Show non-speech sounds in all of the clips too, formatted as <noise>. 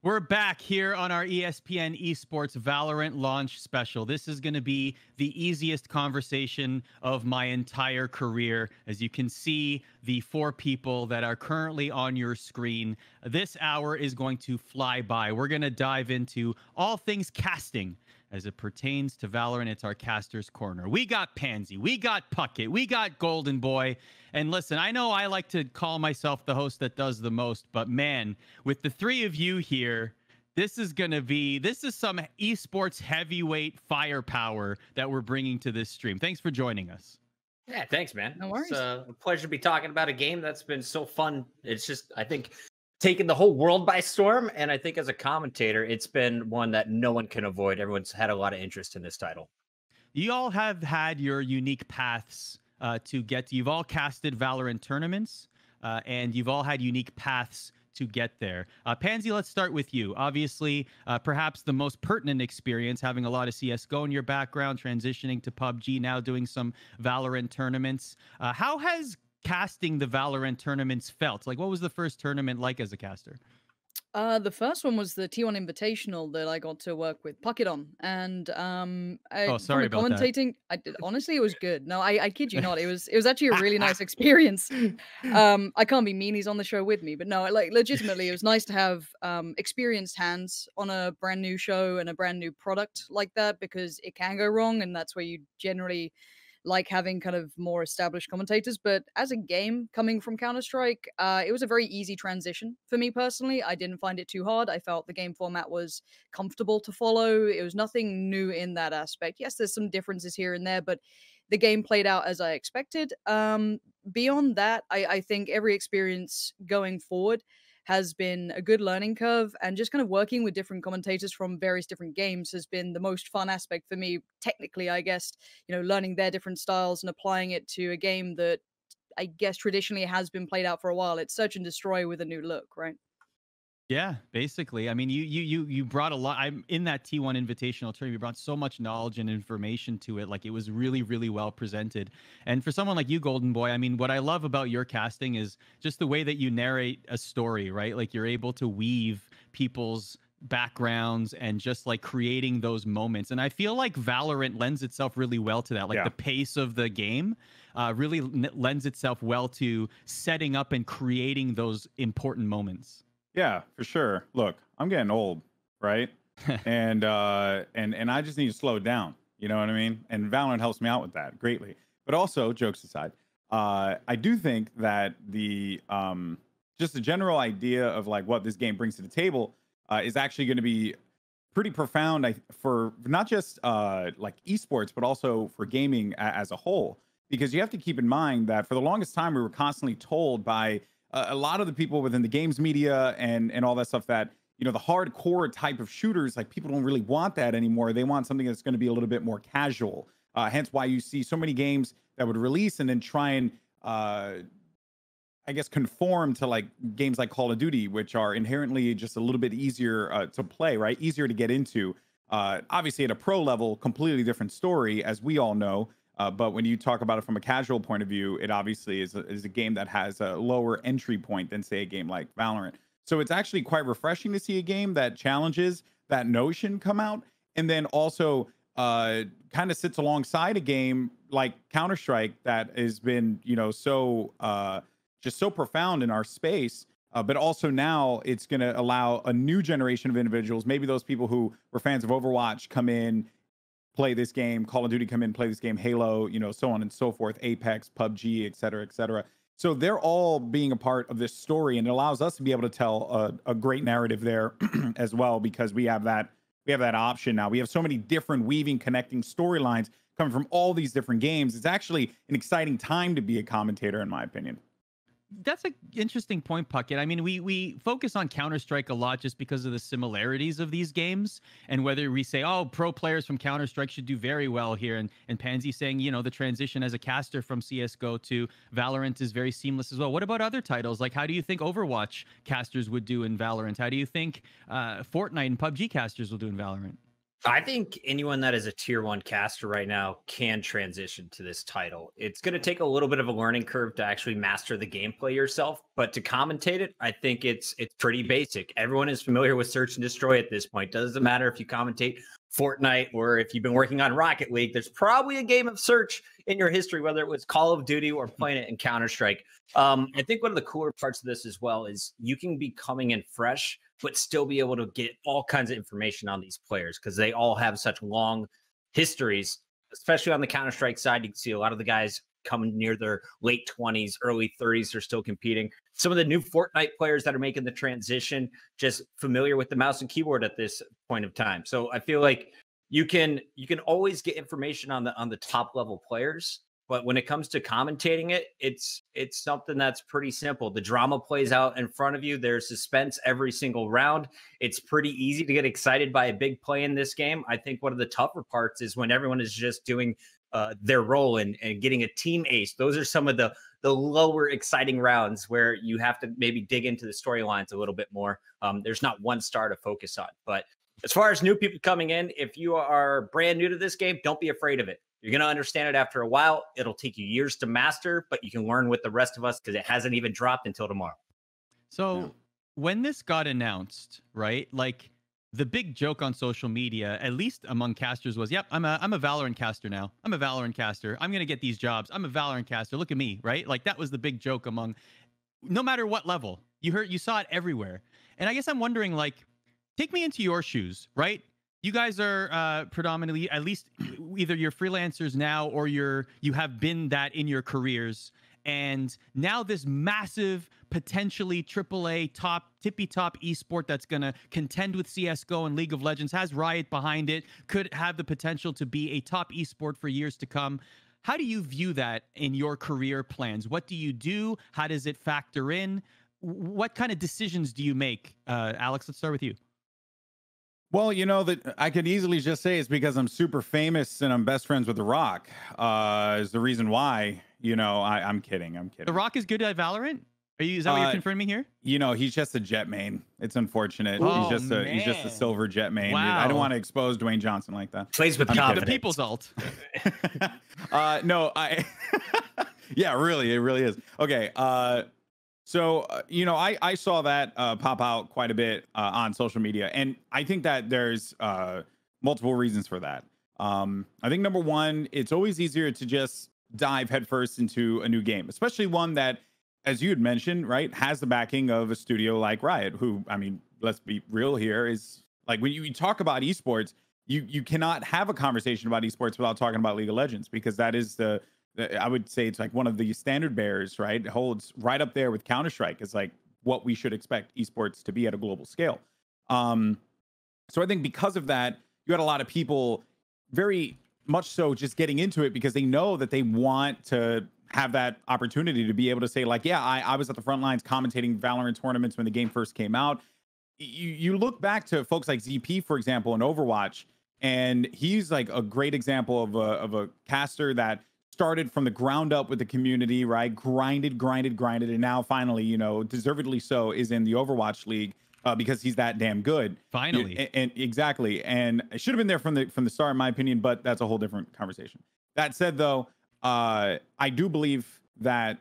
We're back here on our ESPN Esports Valorant launch special. This is going to be the easiest conversation of my entire career. As you can see, the four people that are currently on your screen, this hour is going to fly by. We're going to dive into all things casting as it pertains to Valorant. It's our caster's corner. We got Pansy, we got Puckett, we got Golden Boy. And listen, I know I like to call myself the host that does the most, but man, with the three of you here, this is going to be this is some esports heavyweight firepower that we're bringing to this stream. Thanks for joining us. Yeah, thanks, man. No worries. It's uh, a pleasure to be talking about a game that's been so fun. It's just, I think, taken the whole world by storm. And I think as a commentator, it's been one that no one can avoid. Everyone's had a lot of interest in this title. You all have had your unique paths uh, to get. You've all casted Valorant tournaments, uh, and you've all had unique paths to get there. Uh, Pansy, let's start with you. Obviously, uh, perhaps the most pertinent experience, having a lot of CS:GO in your background, transitioning to PUBG, now doing some Valorant tournaments. Uh, how has casting the Valorant tournaments felt? Like, what was the first tournament like as a caster? Uh, the first one was the T1 Invitational that I got to work with Puckett on, and um, I, Oh, sorry about the that. commentating. I did, honestly, it was good. No, I, I kid you not. It was it was actually a really <laughs> nice experience. Um, I can't be mean. He's on the show with me, but no, like legitimately, it was nice to have um experienced hands on a brand new show and a brand new product like that because it can go wrong, and that's where you generally like having kind of more established commentators. But as a game coming from Counter Strike, uh, it was a very easy transition for me personally. I didn't find it too hard. I felt the game format was comfortable to follow. It was nothing new in that aspect. Yes, there's some differences here and there, but the game played out as I expected. Um, beyond that, I, I think every experience going forward has been a good learning curve and just kind of working with different commentators from various different games has been the most fun aspect for me technically i guess you know learning their different styles and applying it to a game that i guess traditionally has been played out for a while. It's search and destroy with a new look right Yeah, basically. I mean, you you you you brought a lot. I'm in that T1 Invitational tournament. You brought so much knowledge and information to it. Like it was really really well presented. And for someone like you, Golden Boy, I mean, what I love about your casting is just the way that you narrate a story. Right, like you're able to weave people's backgrounds and just like creating those moments. And I feel like Valorant lends itself really well to that. Like Yeah. the pace of the game uh, really lends itself well to setting up and creating those important moments. Yeah, for sure. Look, I'm getting old, right? <laughs> and uh and and I just need to slow down. You know what I mean? And Valorant helps me out with that greatly. But also, jokes aside, uh I do think that the um just the general idea of like what this game brings to the table uh, is actually going to be pretty profound I, for not just uh like esports but also for gaming as a whole because you have to keep in mind that for the longest time we were constantly told by uh, a lot of the people within the games media and and all that stuff that you know the hardcore type of shooters like people don't really want that anymore they want something that's going to be a little bit more casual uh, hence why you see so many games that would release and then try and uh I guess conform to like games like Call of Duty, which are inherently just a little bit easier uh, to play, right? Easier to get into. Uh, obviously, at a pro level, completely different story, as we all know. Uh, but when you talk about it from a casual point of view, it obviously is a, is a game that has a lower entry point than, say, a game like Valorant. So it's actually quite refreshing to see a game that challenges that notion come out, and then also uh, kind of sits alongside a game like Counter Strike that has been, you know, so. Uh, just so profound in our space. Uh, but also now it's going to allow a new generation of individuals, maybe those people who were fans of Overwatch, come in, play this game, Call of Duty come in, play this game, Halo, you know, so on and so forth, Apex, PUBG, et cetera, et cetera. So they're all being a part of this story, and it allows us to be able to tell a, a great narrative there <clears throat> as well because we have that we have that option now. We have so many different weaving, connecting storylines coming from all these different games. It's actually an exciting time to be a commentator, in my opinion. That's an interesting point, Puckett. I mean, we we focus on Counter Strike a lot just because of the similarities of these games, and whether we say, "Oh, pro players from Counter Strike should do very well here," and and Pansy saying, you know, the transition as a caster from CS:GO to Valorant is very seamless as well. What about other titles? Like, how do you think Overwatch casters would do in Valorant? How do you think uh, Fortnite and PUBG casters will do in Valorant? I think anyone that is a tier one caster right now can transition to this title. It's going to take a little bit of a learning curve to actually master the gameplay yourself, but to commentate it, I think it's it's pretty basic. Everyone is familiar with search and destroy at this point. Doesn't matter if you commentate Fortnite or if you've been working on Rocket League. There's probably a game of search in your history, whether it was Call of Duty or playing it in Counter Strike. Um, I think one of the cooler parts of this as well is you can be coming in fresh but still be able to get all kinds of information on these players because they all have such long histories, especially on the Counter Strike side. You can see a lot of the guys coming near their late 20s, early 30s, they're still competing. Some of the new Fortnite players that are making the transition, just familiar with the mouse and keyboard at this point of time. So I feel like you can you can always get information on the on the top level players but when it comes to commentating it it's it's something that's pretty simple. The drama plays out in front of you there's suspense every single round. It's pretty easy to get excited by a big play in this game. I think one of the tougher parts is when everyone is just doing uh, their role and, and getting a team ace. Those are some of the the lower exciting rounds where you have to maybe dig into the storylines a little bit more. Um, there's not one star to focus on. But as far as new people coming in if you are brand new to this game don't be afraid of it you're going to understand it after a while. It'll take you years to master, but you can learn with the rest of us because it hasn't even dropped until tomorrow. So, yeah. when this got announced, right? Like the big joke on social media, at least among casters, was, "Yep, I'm a I'm a Valorant caster now. I'm a Valorant caster. I'm going to get these jobs. I'm a Valorant caster. Look at me, right? Like that was the big joke among no matter what level. You heard you saw it everywhere. And I guess I'm wondering like take me into your shoes, right? You guys are uh, predominantly at least either you're freelancers now or you're you have been that in your careers. And now this massive potentially AAA top tippy top esport that's going to contend with CS:GO and League of Legends has Riot behind it could have the potential to be a top esport for years to come. How do you view that in your career plans? What do you do? How does it factor in? What kind of decisions do you make? Uh, Alex let's start with you well, you know that I could easily just say it's because I'm super famous and I'm best friends with The Rock. Uh, is the reason why. You know, I, I'm kidding. I'm kidding. The Rock is good at Valorant. Are you? Is that what you're uh, confirming here? You know, he's just a Jett main. It's unfortunate. Oh, he's just a man. he's just a silver Jett main. Wow. I don't want to expose Dwayne Johnson like that. Plays with confidence. The people's alt. <laughs> uh, no, I. <laughs> yeah, really, it really is. Okay. Uh, so, uh, you know, I, I saw that uh, pop out quite a bit uh, on social media. And I think that there's uh, multiple reasons for that. Um, I think number one, it's always easier to just dive headfirst into a new game, especially one that, as you had mentioned, right, has the backing of a studio like Riot, who, I mean, let's be real here, is like when you, you talk about esports, you you cannot have a conversation about esports without talking about League of Legends because that is the I would say it's like one of the standard bearers, right? It holds right up there with Counter Strike. It's like what we should expect esports to be at a global scale. Um, so I think because of that, you had a lot of people very much so just getting into it because they know that they want to have that opportunity to be able to say, like, yeah, I, I was at the front lines commentating Valorant tournaments when the game first came out. You you look back to folks like ZP, for example, in Overwatch, and he's like a great example of a of a caster that started from the ground up with the community, right? Grinded, grinded, grinded, and now finally, you know, deservedly so, is in the Overwatch League uh, because he's that damn good. Finally, and, and exactly, and it should have been there from the from the start, in my opinion. But that's a whole different conversation. That said, though, uh, I do believe that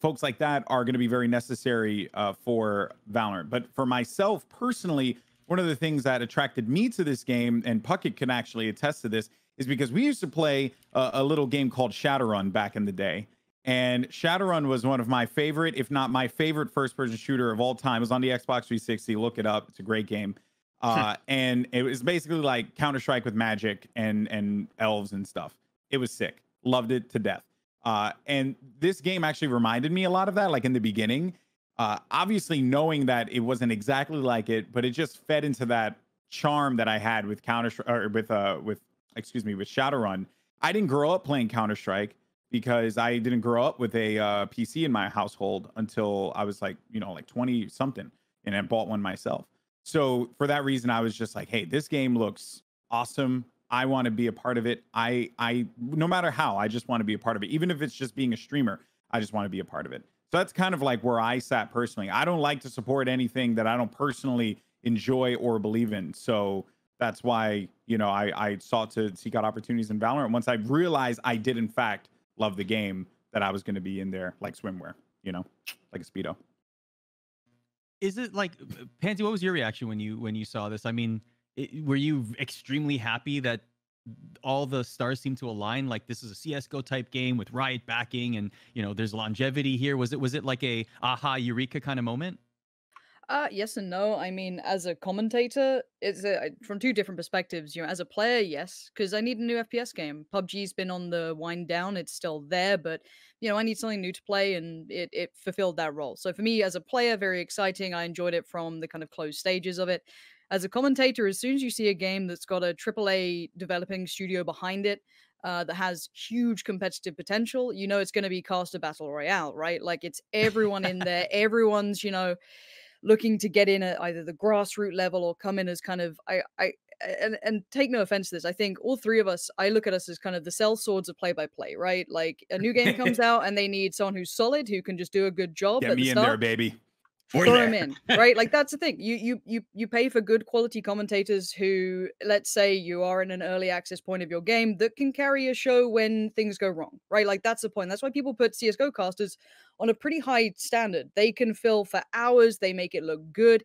folks like that are going to be very necessary uh, for Valorant. But for myself personally, one of the things that attracted me to this game, and Puckett can actually attest to this, is because we used to play a, a little game called Shadowrun back in the day. And Shadowrun was one of my favorite, if not my favorite first person shooter of all time. It was on the Xbox 360. Look it up. It's a great game. <laughs> Uh, and it was basically like Counter Strike with magic and and elves and stuff. It was sick. Loved it to death. Uh, and this game actually reminded me a lot of that, like in the beginning. Uh, obviously, knowing that it wasn't exactly like it, but it just fed into that charm that I had with Counter or with uh with excuse me, with Shadowrun, I didn't grow up playing Counter Strike because I didn't grow up with a uh, PC in my household until I was like, you know, like 20 something and I bought one myself. So for that reason, I was just like, hey, this game looks awesome. I want to be a part of it. I, I, no matter how, I just want to be a part of it. Even if it's just being a streamer, I just want to be a part of it. So that's kind of like where I sat personally. I don't like to support anything that I don't personally enjoy or believe in. So that's why you know I I sought to seek out opportunities in Valorant. Once I realized I did in fact love the game, that I was going to be in there like swimwear, you know, like a speedo. Is it like uh, Pansy? What was your reaction when you when you saw this? I mean, it, were you extremely happy that all the stars seem to align like this is a csgo type game with riot backing and you know there's longevity here was it was it like a aha eureka kind of moment uh, yes and no. I mean, as a commentator, it's a, from two different perspectives. You know, as a player, yes, because I need a new FPS game. PUBG's been on the wind down; it's still there, but you know, I need something new to play, and it it fulfilled that role. So for me, as a player, very exciting. I enjoyed it from the kind of closed stages of it as a commentator, as soon as you see a game that's got a AAA developing studio behind it, uh, that has huge competitive potential, you know it's going to be cast Caster Battle Royale, right? Like it's everyone in there, <laughs> everyone's, you know, looking to get in at either the grassroots level or come in as kind of I I and and take no offense to this. I think all three of us, I look at us as kind of the cell swords of play by play, right? Like a new game comes <laughs> out and they need someone who's solid, who can just do a good job. Get at me the in there, baby throw them in right? Like that's the thing. You you you you pay for good quality commentators who let's say you are in an early access point of your game that can carry a show when things go wrong right? Like that's the point. That's why people put csgo casters on a pretty high standard. They can fill for hours. They make it look good.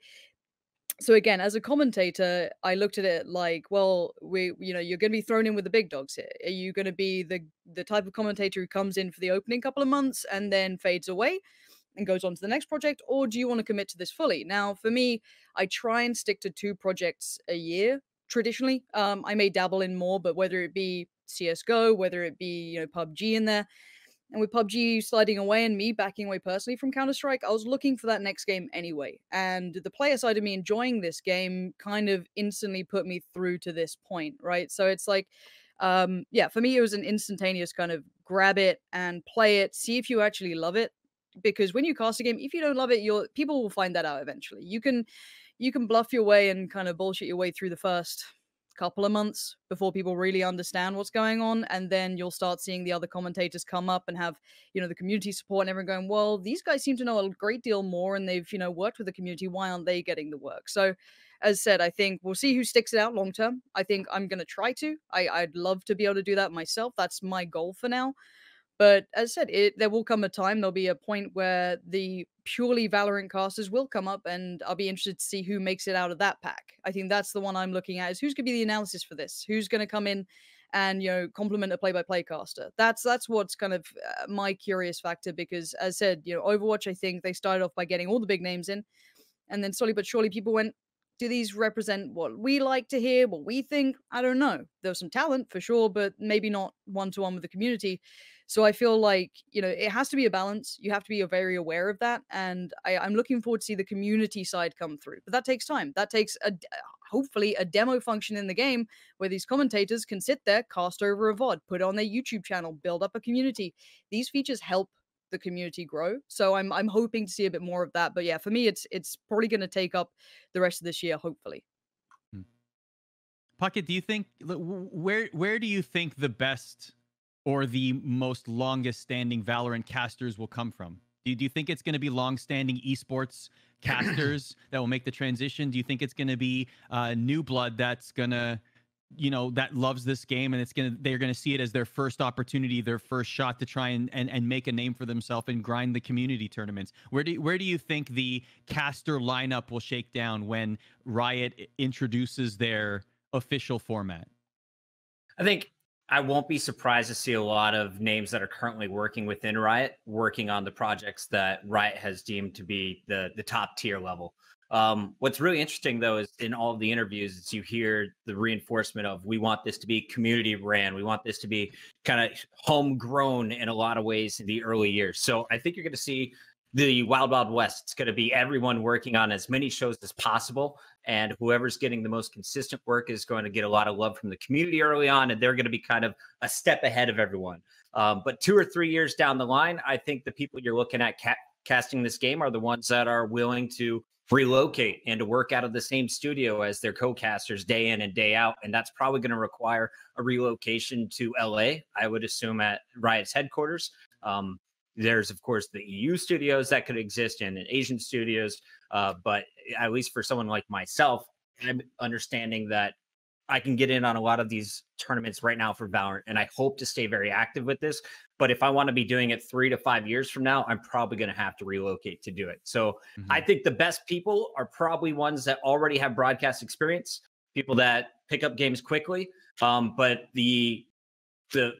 So again as a commentator i looked at it like well we you know you're going to be thrown in with the big dogs here. Are you going to be the the type of commentator who comes in for the opening couple of months and then fades away and goes on to the next project, or do you want to commit to this fully? Now, for me, I try and stick to two projects a year traditionally. Um, I may dabble in more, but whether it be CSGO, whether it be, you know, PUBG in there, and with PUBG sliding away and me backing away personally from Counter Strike, I was looking for that next game anyway. And the player side of me enjoying this game kind of instantly put me through to this point, right? So it's like, um, yeah, for me, it was an instantaneous kind of grab it and play it, see if you actually love it, because when you cast a game, if you don't love it, you'll people will find that out eventually. You can you can bluff your way and kind of bullshit your way through the first couple of months before people really understand what's going on and then you'll start seeing the other commentators come up and have you know the community support and everyone going well these guys seem to know a great deal more and they've you know worked with the community. Why aren't they getting the work? So as said i think we'll see who sticks it out long term. I think i'm going to try to. I, i'd love to be able to do that myself. That's my goal for now but as I said, it there will come a time, there'll be a point where the purely Valorant casters will come up, and I'll be interested to see who makes it out of that pack. I think that's the one I'm looking at: is who's going to be the analysis for this? Who's going to come in and you know complement a play-by-play caster? That's that's what's kind of uh, my curious factor because, as I said, you know, Overwatch. I think they started off by getting all the big names in, and then slowly but surely people went. Do these represent what we like to hear, what we think? I don't know. There's some talent for sure, but maybe not one to one with the community. So I feel like, you know, it has to be a balance. You have to be very aware of that. And I, am looking forward to see the community side come through. But that takes time. That takes a hopefully a demo function in the game where these commentators can sit there, cast over a VOD, put on their YouTube channel, build up a community. These features help the community grow. So I'm I'm hoping to see a bit more of that. But yeah, for me it's it's probably gonna take up the rest of this year, hopefully. Hmm. Puckett, do you think where where do you think the best or the most longest standing Valorant casters will come from? Do you, do you think it's going to be long standing esports <clears throat> casters that will make the transition? Do you think it's going to be uh, new blood that's going to, you know, that loves this game and it's going to, they're going to see it as their first opportunity, their first shot to try and, and, and make a name for themselves and grind the community tournaments? Where do, where do you think the caster lineup will shake down when Riot introduces their official format? I think I won't be surprised to see a lot of names that are currently working within Riot working on the projects that Riot has deemed to be the the top tier level. Um, what's really interesting though is in all of the interviews, is you hear the reinforcement of we want this to be community ran, we want this to be kind of homegrown in a lot of ways in the early years. So I think you're going to see the Wild Wild West. It's going to be everyone working on as many shows as possible. And whoever's getting the most consistent work is going to get a lot of love from the community early on. And they're going to be kind of a step ahead of everyone. Um, but two or three years down the line, I think the people you're looking at ca- casting this game are the ones that are willing to relocate and to work out of the same studio as their co-casters day in and day out and that's probably going to require a relocation to la i would assume at riot's headquarters um, there's, of course, the EU studios that could exist and Asian studios. Uh, but at least for someone like myself, I'm understanding that I can get in on a lot of these tournaments right now for Valorant, and I hope to stay very active with this. But if I want to be doing it three to five years from now, I'm probably going to have to relocate to do it. So mm-hmm. I think the best people are probably ones that already have broadcast experience, people that pick up games quickly. Um, but the the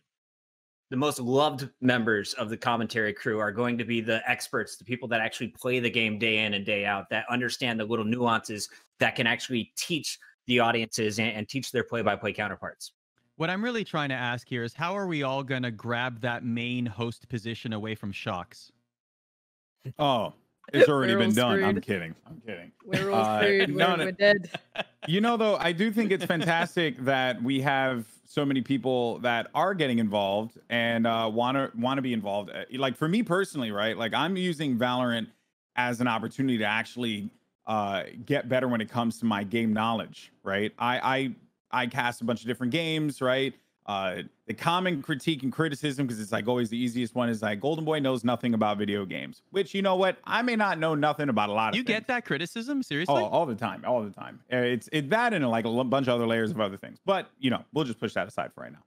the most loved members of the commentary crew are going to be the experts, the people that actually play the game day in and day out, that understand the little nuances that can actually teach the audiences and, and teach their play-by-play counterparts. What I'm really trying to ask here is how are we all going to grab that main host position away from Sjokz? Oh, <laughs> it's already been done. Screwed. I'm kidding. I'm kidding. We're all uh, screwed. We're, no, we're dead. You know, though, I do think it's fantastic <laughs> that we have so many people that are getting involved and uh, want to want to be involved. Uh, like for me personally, right? Like I'm using Valorant as an opportunity to actually uh, get better when it comes to my game knowledge, right? I I I cast a bunch of different games, right? Uh, the common critique and criticism, because it's like always the easiest one, is like Golden Boy knows nothing about video games. Which you know what, I may not know nothing about a lot of. You get that criticism seriously? Oh, all the time, all the time. Uh, it's it that and like a bunch of other layers of other things. But you know, we'll just push that aside for right now.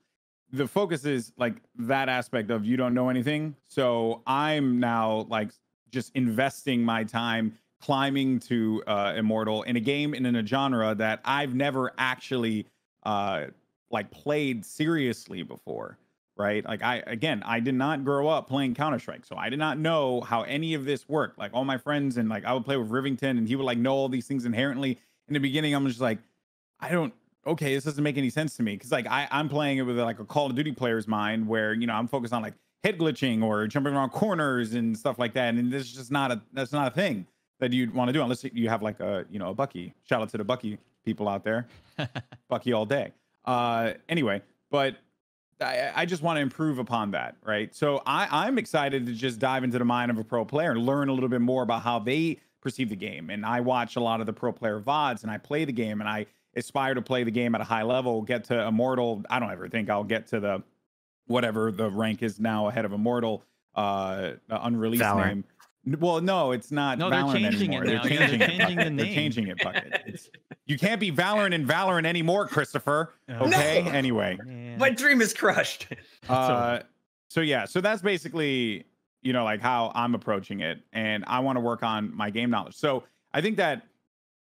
The focus is like that aspect of you don't know anything. So I'm now like just investing my time climbing to uh, immortal in a game and in a genre that I've never actually uh, like played seriously before. Right. Like I again, I did not grow up playing Counter-Strike. So I did not know how any of this worked. Like all my friends and like I would play with Rivington and he would like know all these things inherently. In the beginning, I'm just like, I don't okay, this doesn't make any sense to me. Cause like I, I'm playing it with like a Call of Duty player's mind where, you know, I'm focused on like head glitching or jumping around corners and stuff like that. And this is just not a that's not a thing that you'd want to do unless you have like a you know a Bucky. Shout out to the Bucky people out there, <laughs> Bucky all day. Uh, anyway, but I, I just want to improve upon that, right? So I, I'm excited to just dive into the mind of a pro player and learn a little bit more about how they perceive the game. And I watch a lot of the pro player VODs and I play the game and I aspire to play the game at a high level, get to Immortal. I don't ever think I'll get to the whatever the rank is now ahead of Immortal, uh, unreleased Valorant. name. Well, no, it's not no, Valorant they're changing anymore. It now. They're changing, they're changing it, the name. They're changing it, Bucket. It's, you can't be Valorant and Valorant anymore, Christopher. Okay. No. Anyway, Man. my dream is crushed. <laughs> Uh, so yeah, so that's basically you know like how I'm approaching it, and I want to work on my game knowledge. So I think that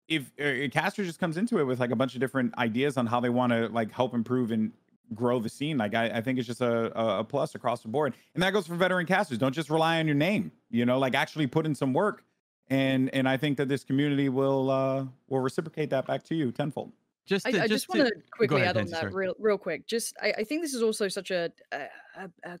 if uh, Caster just comes into it with like a bunch of different ideas on how they want to like help improve and grow the scene. Like I, I think it's just a, a plus across the board, and that goes for veteran casters. Don't just rely on your name. You know, like actually put in some work, and and I think that this community will uh will reciprocate that back to you tenfold. Just, to, I, I, just, just want to quickly ahead, add on that real real quick. Just I, I think this is also such a, a, a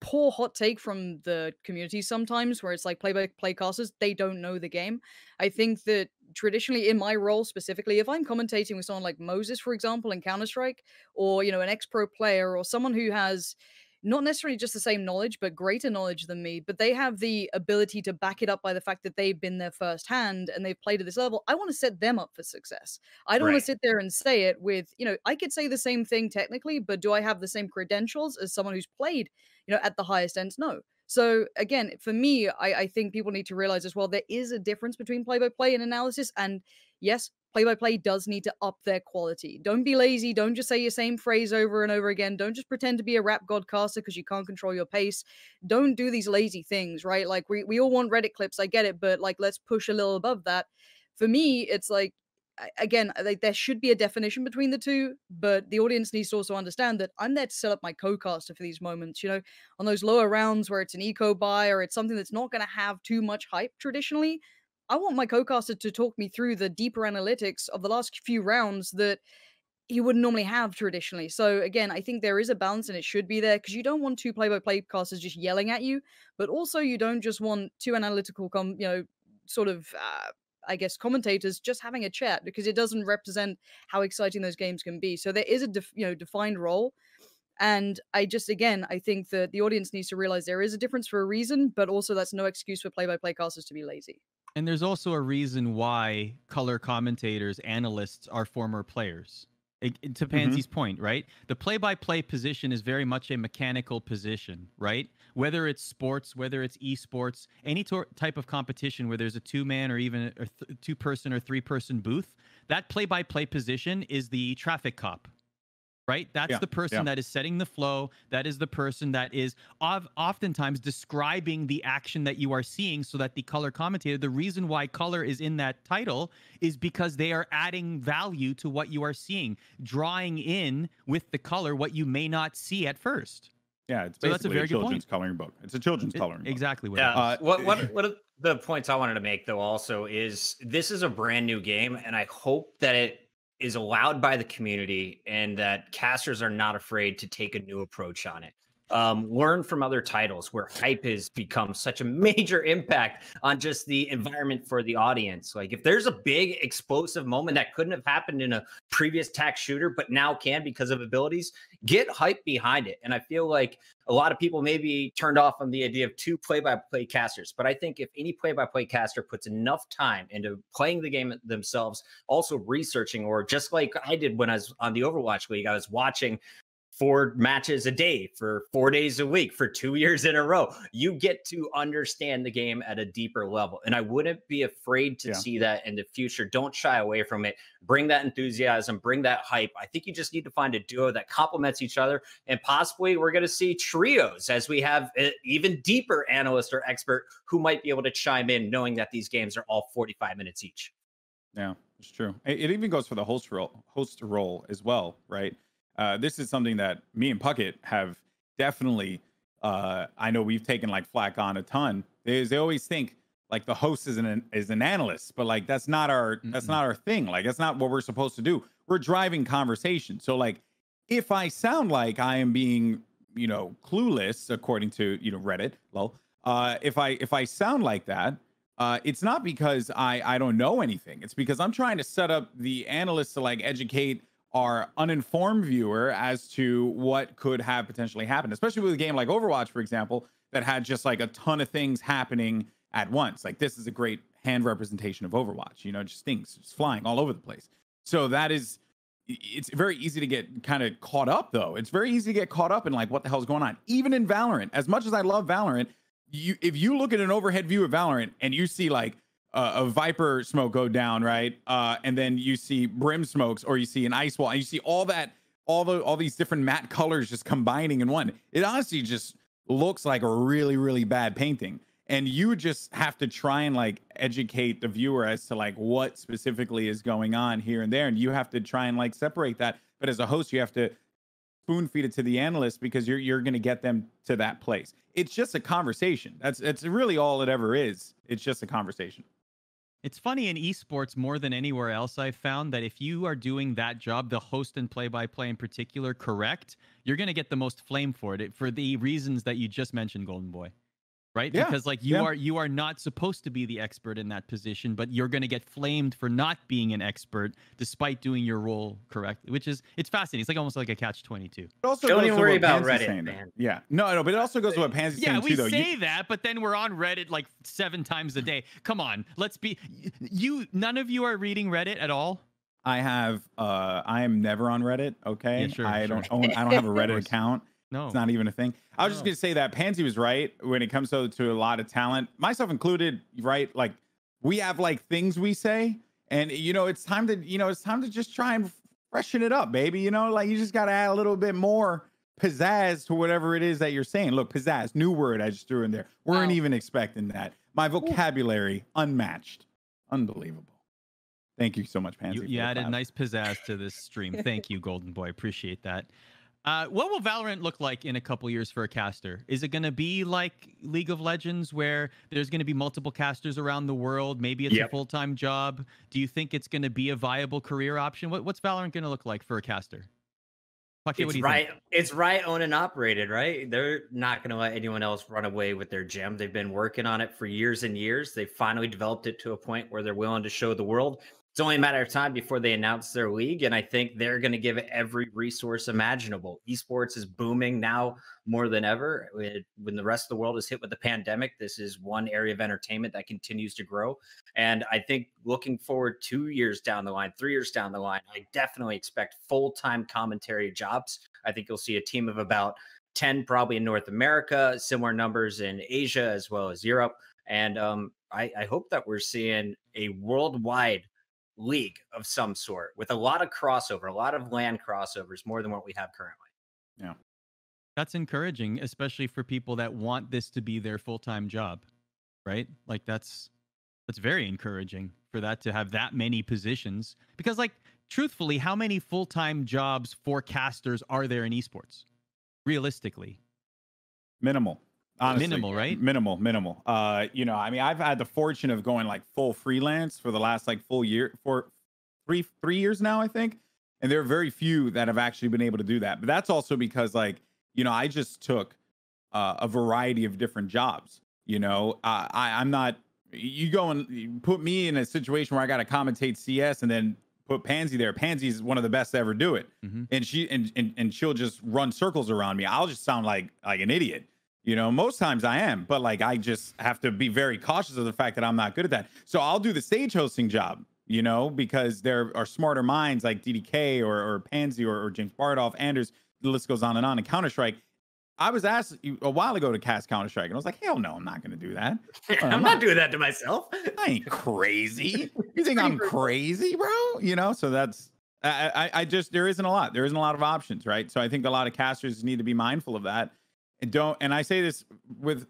poor hot take from the community sometimes where it's like play by play casters they don't know the game i think that traditionally in my role specifically if i'm commentating with someone like moses for example in counter-strike or you know an ex-pro player or someone who has not necessarily just the same knowledge but greater knowledge than me but they have the ability to back it up by the fact that they've been there firsthand and they've played at this level i want to set them up for success i don't right. want to sit there and say it with you know i could say the same thing technically but do i have the same credentials as someone who's played you know, at the highest end? No. So again, for me, I, I think people need to realize as well there is a difference between play by play and analysis. And yes, play by play does need to up their quality. Don't be lazy. Don't just say your same phrase over and over again. Don't just pretend to be a rap godcaster because you can't control your pace. Don't do these lazy things, right? Like we, we all want Reddit clips. I get it, but like let's push a little above that. For me, it's like again, uh, like there should be a definition between the two, but the audience needs to also understand that I'm there to set up my co-caster for these moments. You know, on those lower rounds where it's an eco buy or it's something that's not going to have too much hype traditionally. I want my co-caster to talk me through the deeper analytics of the last few rounds that he wouldn't normally have traditionally. So again, I think there is a balance and it should be there because you don't want two play-by-play casters just yelling at you, but also you don't just want two analytical, com- you know, sort of uh, I guess, commentators just having a chat because it doesn't represent how exciting those games can be. So there is a def- you know defined role. And I just, again, I think that the audience needs to realize there is a difference for a reason, but also that's no excuse for play by play casters to be lazy. And there's also a reason why color commentators, analysts are former players. It, it- to mm-hmm. Pansy's point, right? The play-by-play position is very much a mechanical position, right? Whether it's sports, whether it's esports, any tor- type of competition where there's a two-man or even a th- two-person or three-person booth, that play-by-play position is the traffic cop, right? That's Yeah, the person yeah. that is setting the flow. That is the person that is of, oftentimes describing the action that you are seeing so that the color commentator, the reason why color is in that title is because they are adding value to what you are seeing, drawing in with the color what you may not see at first. Yeah, it's So basically that's a a, very good children's point. coloring book. It's a children's It- coloring book. exactly what Yeah. Uh, what what <laughs> what are the points I wanted to make though also is this is a brand new game, and I hope that it is allowed by the community and that casters are not afraid to take a new approach on it. Um, learn from other titles where hype has become such a major impact on just the environment for the audience. Like if there's a big explosive moment that couldn't have happened in a previous tac shooter, but now can because of abilities, get hype behind it. And I feel like a lot of people may be turned off on the idea of two play-by-play casters but i think if any play-by-play caster puts enough time into playing the game themselves also researching or just like i did when i was on the overwatch league i was watching four matches a day for four days a week for two <laughs> years in a row you get to understand the game at a deeper level and i wouldn't be afraid to Yeah. see that in the future don't shy away from it bring that enthusiasm bring that hype i think you just need to find a duo that complements each other and possibly we're going to see trios as we have an even deeper analyst or expert who might be able to chime in knowing that these games are all 45 minutes each Yeah, it's true. It, it even goes for the host role, host role as well, right? Uh, this is something that me and Puckett have definitely. Uh, I know we've taken like flack on a ton. They, they always think like the host is an is an analyst, but like that's not our that's Mm-mm. not our thing. Like that's not what we're supposed to do. We're driving conversation. So like, if I sound like I am being you know clueless according to you know Reddit, lol. Uh, if I if I sound like that, uh, it's not because I I don't know anything. It's because I'm trying to set up the analysts to like educate our uninformed viewer as to what could have potentially happened, especially with a game like Overwatch, for example, that had just like a ton of things happening at once. Like this is a great hand representation of Overwatch. You know, just things just flying all over the place. So that is it's very easy to get kind of caught up though. It's very easy to get caught up in like what the hell's going on. Even in Valorant, as much as I love Valorant, you if you look at an overhead view of Valorant and you see like uh, a Viper smoke go down, right? Uh, and then you see Brim smokes, or you see an ice wall, and you see all that, all the all these different matte colors just combining in one. It honestly just looks like a really really bad painting. And you just have to try and like educate the viewer as to like what specifically is going on here and there, and you have to try and like separate that. But as a host, you have to spoon feed it to the analyst because you're you're going to get them to that place. It's just a conversation. That's it's really all it ever is. It's just a conversation. It's funny in esports more than anywhere else I've found that if you are doing that job, the host and play by play in particular, correct, you're going to get the most flame for it, it for the reasons that you just mentioned, Golden Boy. Right? Yeah, Because like you yeah. are you are not supposed to be the expert in that position, but you're going to get flamed for not being an expert despite doing your role correctly which is it's fascinating. It's like almost like a catch 22. It also Don't even worry about Pansy's Reddit, saying, man. Yeah, no, no, but it also goes to what Pansy's Yeah, saying we too, though. You- say that, but then we're on Reddit like 7 times a day. Come on. Let's be you none of you are reading Reddit at all? I have, uh, I am never on Reddit. Okay, Yeah, sure, I sure. don't own, I don't have a Reddit <laughs> account. No. It's not even a thing. I was just gonna say that Pansy was right when it comes to, to a lot of talent, myself included. Right, like we have like things we say, and you know, it's time to, you know, it's time to just try and freshen it up, baby. You know, like you just gotta add a little bit more pizzazz to whatever it is that you're saying. Look, pizzazz, new word I just threw in there. We weren't even expecting that. My vocabulary unmatched, unbelievable. Thank you so much, Pansy. You, you added nice pizzazz to this stream. Thank you, Golden Boy. Appreciate that. Uh, what will Valorant look like in a couple years for a caster? Is it going to be like League of Legends, where there's going to be multiple casters around the world? Maybe it's a full time job. Do you think it's going to be a viable career option? What, what's Valorant going to look like for a caster? Pucky, it's do you right think? it's right owned and operated right they're not going to let anyone else run away with their gem they've been working on it for years and years they finally developed it to a point where they're willing to show the world it's only a matter of time before they announce their league. And I think they're going to give it every resource imaginable. Esports is booming now more than ever. when the rest of the world is hit with the pandemic, this is one area of entertainment that continues to grow. And I think looking forward two years down the line, three years down the line, I definitely expect full time commentary jobs. I think you'll see a team of about 10 probably in North America, similar numbers in Asia as well as Europe. And um, I, I hope that we're seeing a worldwide league of some sort with a lot of crossover, a lot of land crossovers, more than what we have currently. Yeah. That's encouraging, especially for people that want this to be their full-time job, right? Like that's that's very encouraging for that to have that many positions because like truthfully, how many full-time jobs for casters are there in esports? Realistically. Minimal. Honestly, minimal, right? Minimal, minimal. Uh, you know, I mean, I've had the fortune of going like full freelance for the last like full year for three three years now, I think. And there are very few that have actually been able to do that. But that's also because like, you know, I just took uh, a variety of different jobs. You know, uh, I I'm not. You go and put me in a situation where I got to commentate CS and then put Pansy there. Pansy is one of the best to ever do it, mm-hmm. and she and, and and she'll just run circles around me. I'll just sound like like an idiot you know, most times I am, but like I just have to be very cautious of the fact that I'm not good at that. So I'll do the stage hosting job, you know, because there are smarter minds like DDK or, or Pansy or, or James Bardolph, Anders, the list goes on and on. And Counter Strike, I was asked a while ago to cast Counter Strike, and I was like, hell no, I'm not going to do that. <laughs> I'm, I'm not, not, doing that to myself. I ain't crazy. <laughs> You think I'm crazy, bro? You know, so that's. I, I, I just there isn't a lot. There isn't a lot of options, right? So I think a lot of casters need to be mindful of that and don't and I say this with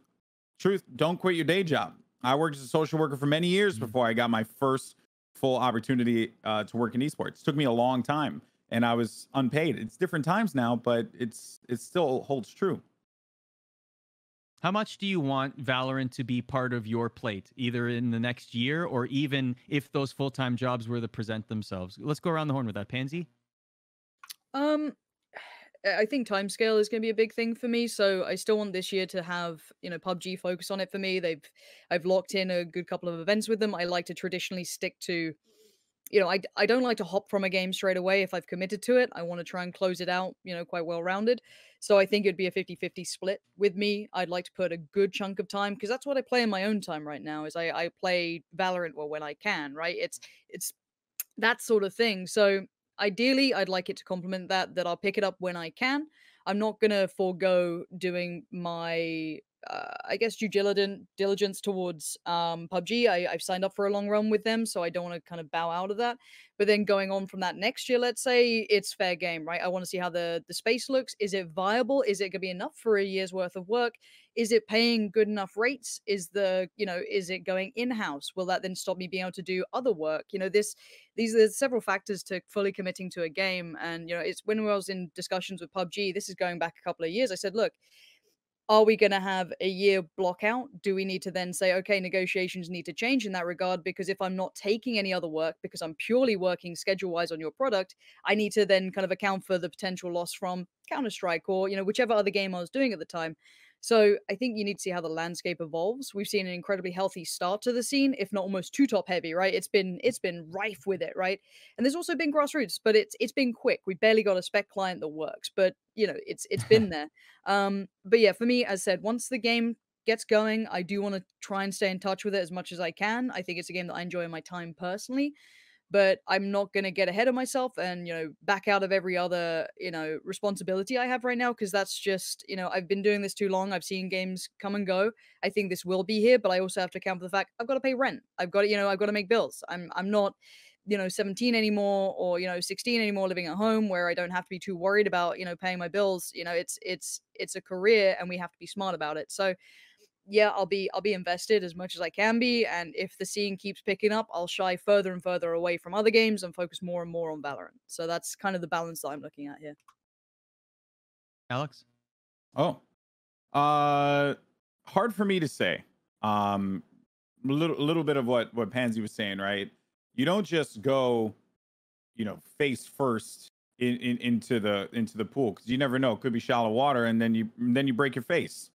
truth, don't quit your day job. I worked as a social worker for many years mm-hmm. before I got my first full opportunity uh, to work in esports. It took me a long time and I was unpaid. It's different times now, but it's it still holds true. How much do you want Valorant to be part of your plate, either in the next year or even if those full time jobs were to present themselves? Let's go around the horn with that, Pansy. Um, I think timescale is going to be a big thing for me. So I still want this year to have you know PUBG focus on it for me. They've I've locked in a good couple of events with them. I like to traditionally stick to, you know, I I don't like to hop from a game straight away if I've committed to it. I want to try and close it out, you know, quite well rounded. So I think it'd be a 50-50 split with me. I'd like to put a good chunk of time because that's what I play in my own time right now. Is I I play Valorant well when I can. Right? It's it's that sort of thing. So ideally i'd like it to complement that that i'll pick it up when i can. I'm not going to forego doing my uh, I guess due diligence diligence towards um, PUBG. I, I've signed up for a long run with them, so I don't want to kind of bow out of that. But then going on from that next year, let's say it's fair game, right? I want to see how the the space looks. Is it viable? Is it going to be enough for a year's worth of work? is it paying good enough rates is the you know is it going in house will that then stop me being able to do other work you know this these are several factors to fully committing to a game and you know it's when i was in discussions with pubg this is going back a couple of years i said look are we going to have a year block out? Do we need to then say, okay, negotiations need to change in that regard? Because if I'm not taking any other work because I'm purely working schedule wise on your product, I need to then kind of account for the potential loss from Counter Strike or, you know, whichever other game I was doing at the time. So I think you need to see how the landscape evolves. We've seen an incredibly healthy start to the scene, if not almost too top heavy, right? It's been it's been rife with it, right? And there's also been grassroots, but it's it's been quick. We've barely got a spec client that works, but you know, it's it's <laughs> been there. Um, but yeah, for me, as said, once the game gets going, I do want to try and stay in touch with it as much as I can. I think it's a game that I enjoy in my time personally but I'm not going to get ahead of myself and, you know, back out of every other, you know, responsibility I have right now because that's just, you know, I've been doing this too long. I've seen games come and go. I think this will be here, but I also have to account for the fact I've got to pay rent. I've got to, you know, I've got to make bills. I'm I'm not you know 17 anymore or you know 16 anymore living at home where i don't have to be too worried about you know paying my bills you know it's it's it's a career and we have to be smart about it so yeah, I'll be I'll be invested as much as I can be, and if the scene keeps picking up, I'll shy further and further away from other games and focus more and more on Valorant. So that's kind of the balance that I'm looking at here. Alex, oh, uh, hard for me to say. Um, a little little bit of what what Pansy was saying, right? You don't just go, you know, face first in, in into the into the pool because you never know. It could be shallow water, and then you then you break your face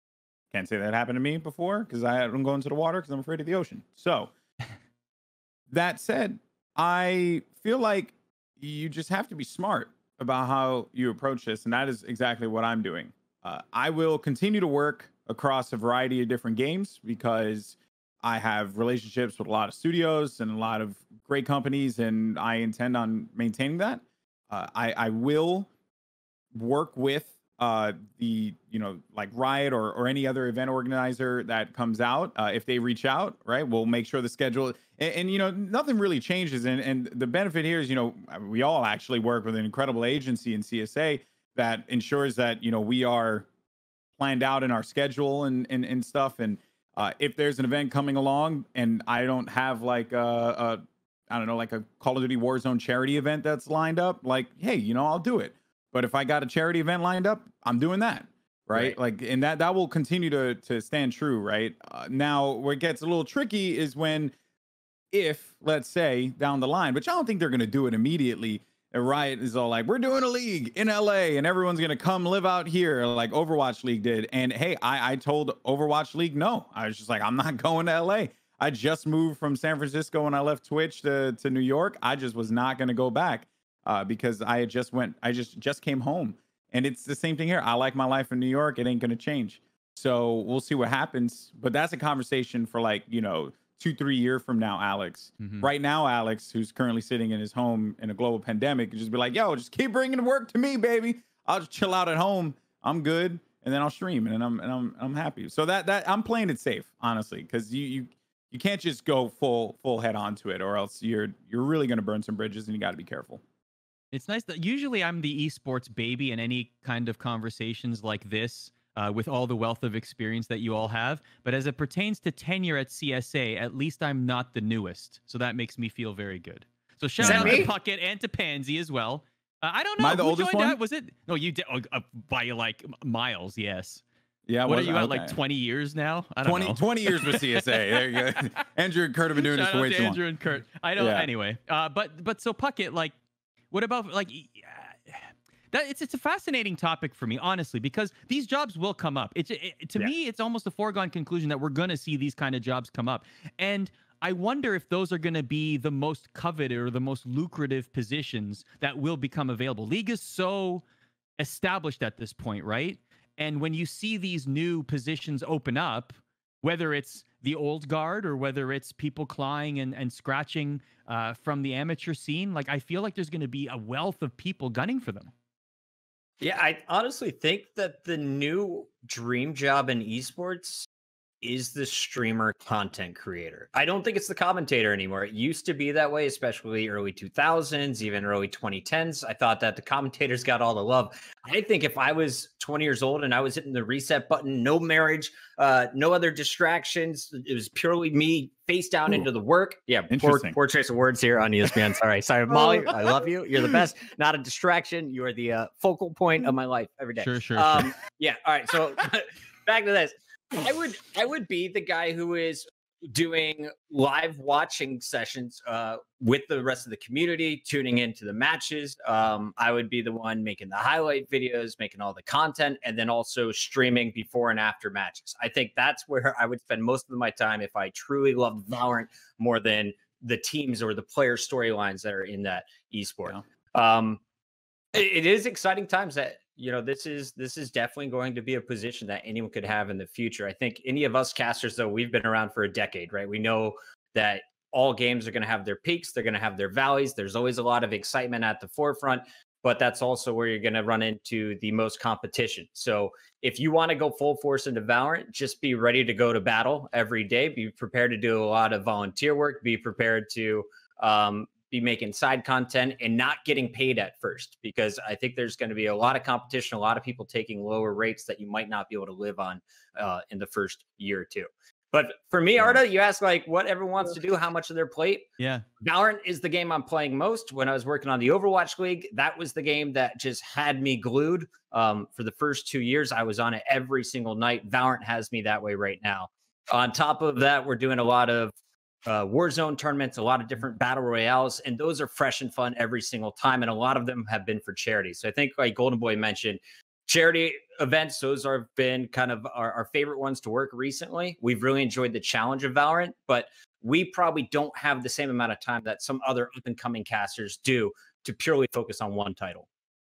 can't say that happened to me before because I don't go into the water because I'm afraid of the ocean. So <laughs> that said, I feel like you just have to be smart about how you approach this, and that is exactly what I'm doing. Uh, I will continue to work across a variety of different games because I have relationships with a lot of studios and a lot of great companies, and I intend on maintaining that. Uh, I, I will work with uh, the you know like Riot or or any other event organizer that comes out. Uh, if they reach out, right, we'll make sure the schedule and, and, you know nothing really changes. And and the benefit here is you know we all actually work with an incredible agency in CSA that ensures that you know we are planned out in our schedule and and, and stuff. And uh, if there's an event coming along and I don't have like a, a I don't know like a Call of Duty Warzone charity event that's lined up, like hey, you know I'll do it but if I got a charity event lined up, I'm doing that. Right? right. Like, and that that will continue to to stand true. Right uh, now, where it gets a little tricky is when, if let's say down the line, which I don't think they're going to do it immediately. A riot is all like, we're doing a league in LA and everyone's gonna come live out here, like Overwatch League did. And hey, I, I told Overwatch League no. I was just like, I'm not <laughs> going to LA. I just moved from San Francisco when I left Twitch to, to New York. I just was not gonna go back uh, because I just went, I just just came home, and it's the same thing here. I like my life in New York; it ain't gonna change. So we'll see what happens. But that's a conversation for like you know two three year from now, Alex. Mm-hmm. Right now, Alex, who's currently sitting in his home in a global pandemic, just be like, "Yo, just keep bringing work to me, baby. I'll just chill out at home. I'm good." And then I'll stream, and I'm and I'm I'm happy. So that that I'm playing it safe, honestly, because you you you can't just go full full head onto it, or else you're you're really going to burn some bridges, and you got to be careful. It's nice that usually I'm the esports baby in any kind of conversations like this. Uh, with all the wealth of experience that you all have. But as it pertains to tenure at CSA, at least I'm not the newest. So that makes me feel very good. So shout out me? to Puckett and to Pansy as well. Uh, I don't know. Am I the Who oldest one? Was it? No, you did. Oh, uh, by like miles, yes. Yeah, what are you at like 20 years now? I don't 20, know. 20 years with CSA. <laughs> there you go. <laughs> Andrew and Kurt have been doing Shout this for way too long. Andrew and Kurt. I don't. Yeah. Anyway, uh, but but so Puckett, like what about like <sighs> that? It's it's a fascinating topic for me, honestly, because these jobs will come up. It's it, to yeah. me, it's almost a foregone conclusion that we're going to see these kind of jobs come up, and I wonder if those are going to be the most coveted or the most lucrative positions that will become available. League is so established at this point, right? And when you see these new positions open up, whether it's the old guard or whether it's people clawing and, and scratching uh, from the amateur scene. Like I feel like there's going to be a wealth of people gunning for them. Yeah, I honestly think that the new dream job in esports is the streamer content creator. I don't think it's the commentator anymore. It used to be that way, especially early 2000s, even early 2010s. I thought that the commentators got all the love. I think if I was 20 years old and I was hitting the reset button, no marriage, uh, no other distractions, it was purely me face down Ooh. into the work. Yeah, poor, poor choice of words here on ESPN. <laughs> Sorry, sorry, Molly. I love you. You're the <laughs> best. Not a distraction. You are the uh, focal point of my life every day. Sure, sure. Um, sure. Yeah. All right. So <laughs> back to this. I would I would be the guy who is doing live watching sessions uh, with the rest of the community, tuning into the matches. Um, I would be the one making the highlight videos, making all the content, and then also streaming before and after matches. I think that's where I would spend most of my time if I truly love Valorant more than the teams or the player storylines that are in that esport. Yeah. Um, it, it is exciting times that you know this is this is definitely going to be a position that anyone could have in the future. I think any of us casters though we've been around for a decade right? We know that all games are going to have their peaks they're going to have their valleys there's always a lot of excitement at the forefront but that's also where you're going to run into the most competition. So if you want to go full force into valorant just be ready to go to battle every day. Be prepared to do a lot of volunteer work. Be prepared to um, be making side content and not getting paid at first because I think there's going to be a lot of competition, a lot of people taking lower rates that you might not be able to live on uh, in the first year or two. But for me, Arda, you ask like what everyone wants to do, how much of their plate. Yeah. Valorant is the game I'm playing most. When I was working on the Overwatch League, that was the game that just had me glued. Um, for the first two years, I was on it every single night. Valorant has me that way right now. On top of that, we're doing a lot of uh, Warzone tournaments, a lot of different battle royales, and those are fresh and fun every single time. And a lot of them have been for charity. So I think, like Golden Boy mentioned, charity events, those have been kind of our, our favorite ones to work recently. We've really enjoyed the challenge of Valorant, but we probably don't have the same amount of time that some other up and coming casters do to purely focus on one title.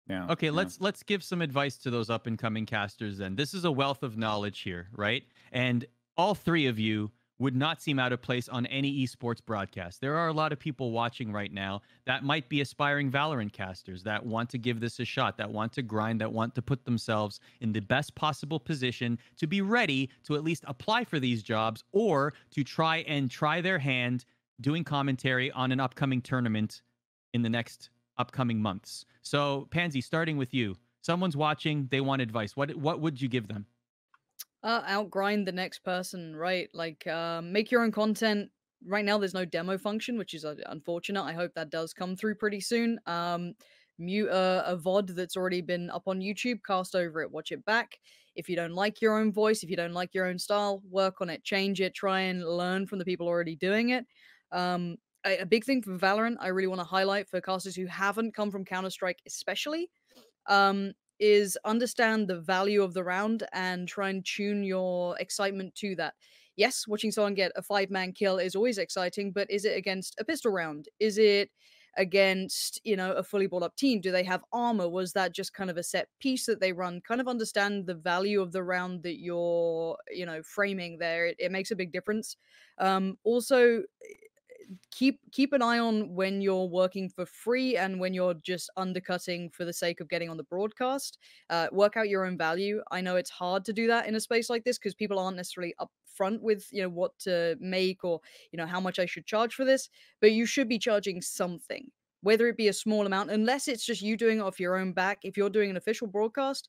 Yeah. Okay, yeah. let's let's give some advice to those up and coming casters then. This is a wealth of knowledge here, right? And all three of you would not seem out of place on any esports broadcast. There are a lot of people watching right now that might be aspiring Valorant casters that want to give this a shot, that want to grind, that want to put themselves in the best possible position to be ready to at least apply for these jobs or to try and try their hand doing commentary on an upcoming tournament in the next upcoming months. So, Pansy, starting with you. Someone's watching, they want advice. What what would you give them? Uh, outgrind the next person, right? Like, uh, make your own content. Right now, there's no demo function, which is uh, unfortunate. I hope that does come through pretty soon. Um, mute uh, a VOD that's already been up on YouTube, cast over it, watch it back. If you don't like your own voice, if you don't like your own style, work on it, change it, try and learn from the people already doing it. Um, a, a big thing for Valorant, I really want to highlight for casters who haven't come from Counter Strike, especially. Um, is understand the value of the round and try and tune your excitement to that. Yes, watching someone get a five man kill is always exciting, but is it against a pistol round? Is it against, you know, a fully bought up team? Do they have armor? Was that just kind of a set piece that they run? Kind of understand the value of the round that you're, you know, framing there. It, it makes a big difference. Um, also, keep keep an eye on when you're working for free and when you're just undercutting for the sake of getting on the broadcast. Uh, work out your own value. I know it's hard to do that in a space like this because people aren't necessarily upfront with you know what to make or you know how much I should charge for this, but you should be charging something. Whether it be a small amount, unless it's just you doing it off your own back. If you're doing an official broadcast,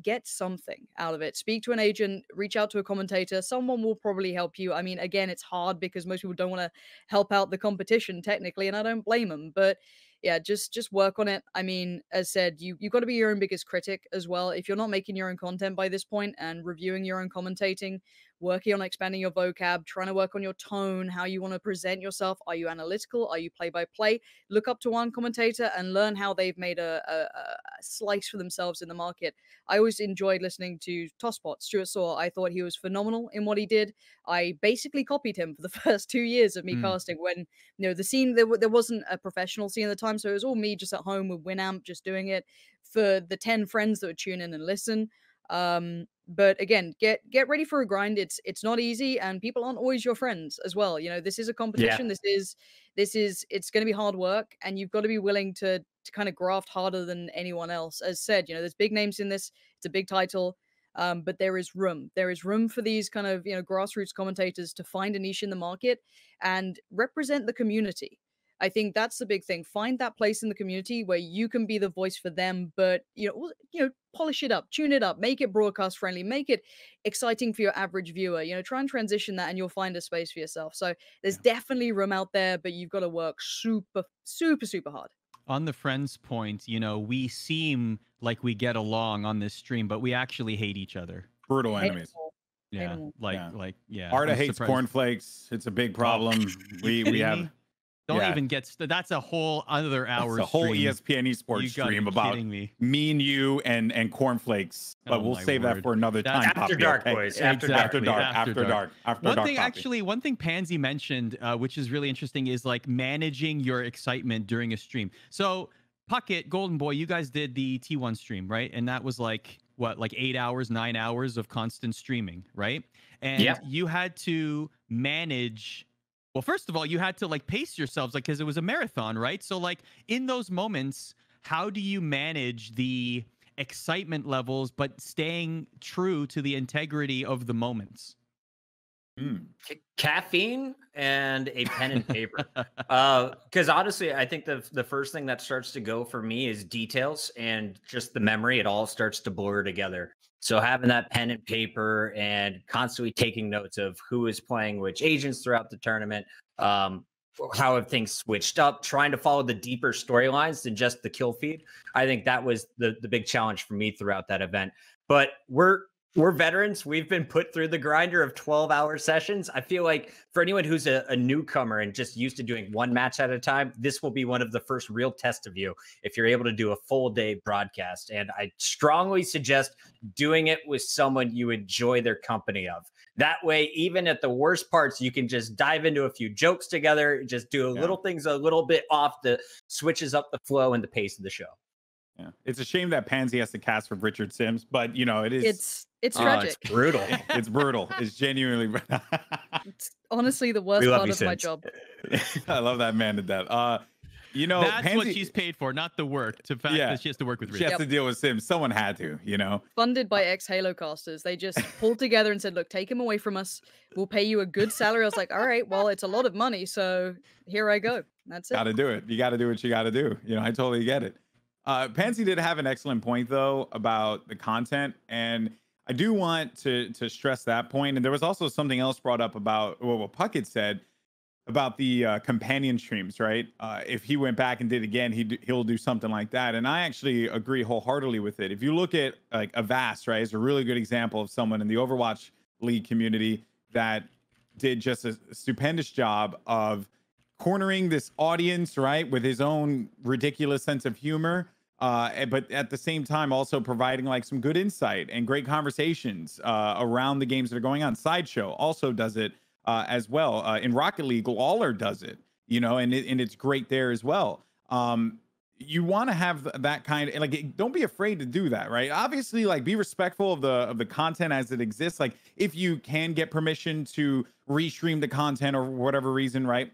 get something out of it. Speak to an agent, reach out to a commentator. Someone will probably help you. I mean, again, it's hard because most people don't want to help out the competition technically, and I don't blame them. But yeah, just just work on it. I mean, as said, you you got to be your own biggest critic as well. If you're not making your own content by this point and reviewing your own commentating, working on expanding your vocab, trying to work on your tone, how you want to present yourself. Are you analytical? Are you play by play? Look up to one commentator and learn how they've made a, a, a, slice for themselves in the market. I always enjoyed listening to Tosspot, Stuart Saw. I thought he was phenomenal in what he did. I basically copied him for the <laughs> first two years of me mm. casting when, you know, the scene, there, there wasn't a professional scene at the time. So it was all me just at home with Winamp, just doing it for the 10 friends that would tune in and listen. Um, but again, get get ready for a grind. It's it's not easy, and people aren't always your friends as well. You know, this is a competition. Yeah. This is this is it's going to be hard work, and you've got to be willing to to kind of graft harder than anyone else. As said, you know, there's big names in this. It's a big title. Um, but there is room. There is room for these kind of you know grassroots commentators to find a niche in the market and represent the community. I think that's the big thing. Find that place in the community where you can be the voice for them, but you know, you know, polish it up, tune it up, make it broadcast friendly, make it exciting for your average viewer. You know, try and transition that, and you'll find a space for yourself. So there's yeah. definitely room out there, but you've got to work super, super, super hard. On the friends point, you know, we seem like we get along on this stream, but we actually hate each other. Brutal enemies. Yeah, like, yeah. like, yeah. Arda hates surprised. cornflakes. It's a big problem. <laughs> we we have. Don't yeah. even get st- that's a whole other hour. a whole ESPN esports stream about me. me and you and and cornflakes. But oh we'll save word. that for another that's time. After dark, okay? boys. After, exactly. after, dark. After, after dark. dark. After one dark. thing, actually, one thing Pansy mentioned, uh, which is really interesting, is like managing your excitement during a stream. So, Puckett, Golden Boy, you guys did the T1 stream, right? And that was like what, like eight hours, nine hours of constant streaming, right? And yeah. you had to manage well, first of all, you had to like pace yourselves, like because it was a marathon, right? So, like in those moments, how do you manage the excitement levels, but staying true to the integrity of the moments? Mm. C- caffeine and a pen and paper. Because <laughs> uh, honestly, I think the the first thing that starts to go for me is details and just the memory. It all starts to blur together. So having that pen and paper and constantly taking notes of who is playing which agents throughout the tournament, um, how have things switched up, trying to follow the deeper storylines than just the kill feed. I think that was the the big challenge for me throughout that event. But we're we're veterans. We've been put through the grinder of 12 hour sessions. I feel like for anyone who's a, a, newcomer and just used to doing one match at a time, this will be one of the first real tests of you if you're able to do a full day broadcast. And I strongly suggest doing it with someone you enjoy their company of. That way, even at the worst parts, you can just dive into a few jokes together, just do Yeah. little things a little bit off the switches up the flow and the pace of the show. Yeah. It's a shame that Pansy has to cast for Richard Sims, but you know, it is It's it's Oh, tragic. <laughs> it's brutal. it's <laughs> brutal. It's genuinely <laughs> It's honestly the worst part you, of my job. I love that man to death. Uh you know, That's what she's paid for, not the work. To fact Yeah. that she has to work with Richard. she Rich. has to deal with Sims. Someone had to, you know. Funded by ex Halo casters. They just pulled together and said, Look, take him away from us. We'll pay you a good salary. I was like, All right, well, it's a lot of money, so here I go. That's it. Got to do it. You got to do what you got to do. You know, I totally get it. Uh, Pansy did have an excellent point though about the content, and I do want to to stress that point. And there was also something else brought up about well, what Puckett said about the uh, companion streams, right? Uh, if he went back and did again, he he'll do something like that. And I actually agree wholeheartedly with it. If you look at like Avast, right, is a really good example of someone in the Overwatch League community that did just a stupendous job of cornering this audience, right, with his own ridiculous sense of humor. Uh, but at the same time, also providing like some good insight and great conversations uh, around the games that are going on. Sideshow also does it uh, as well. Uh, in Rocket League, Lawler does it, you know, and it, and it's great there as well. Um, you want to have that kind of like don't be afraid to do that right obviously like be respectful of the of the content as it exists like if you can get permission to restream the content or whatever reason right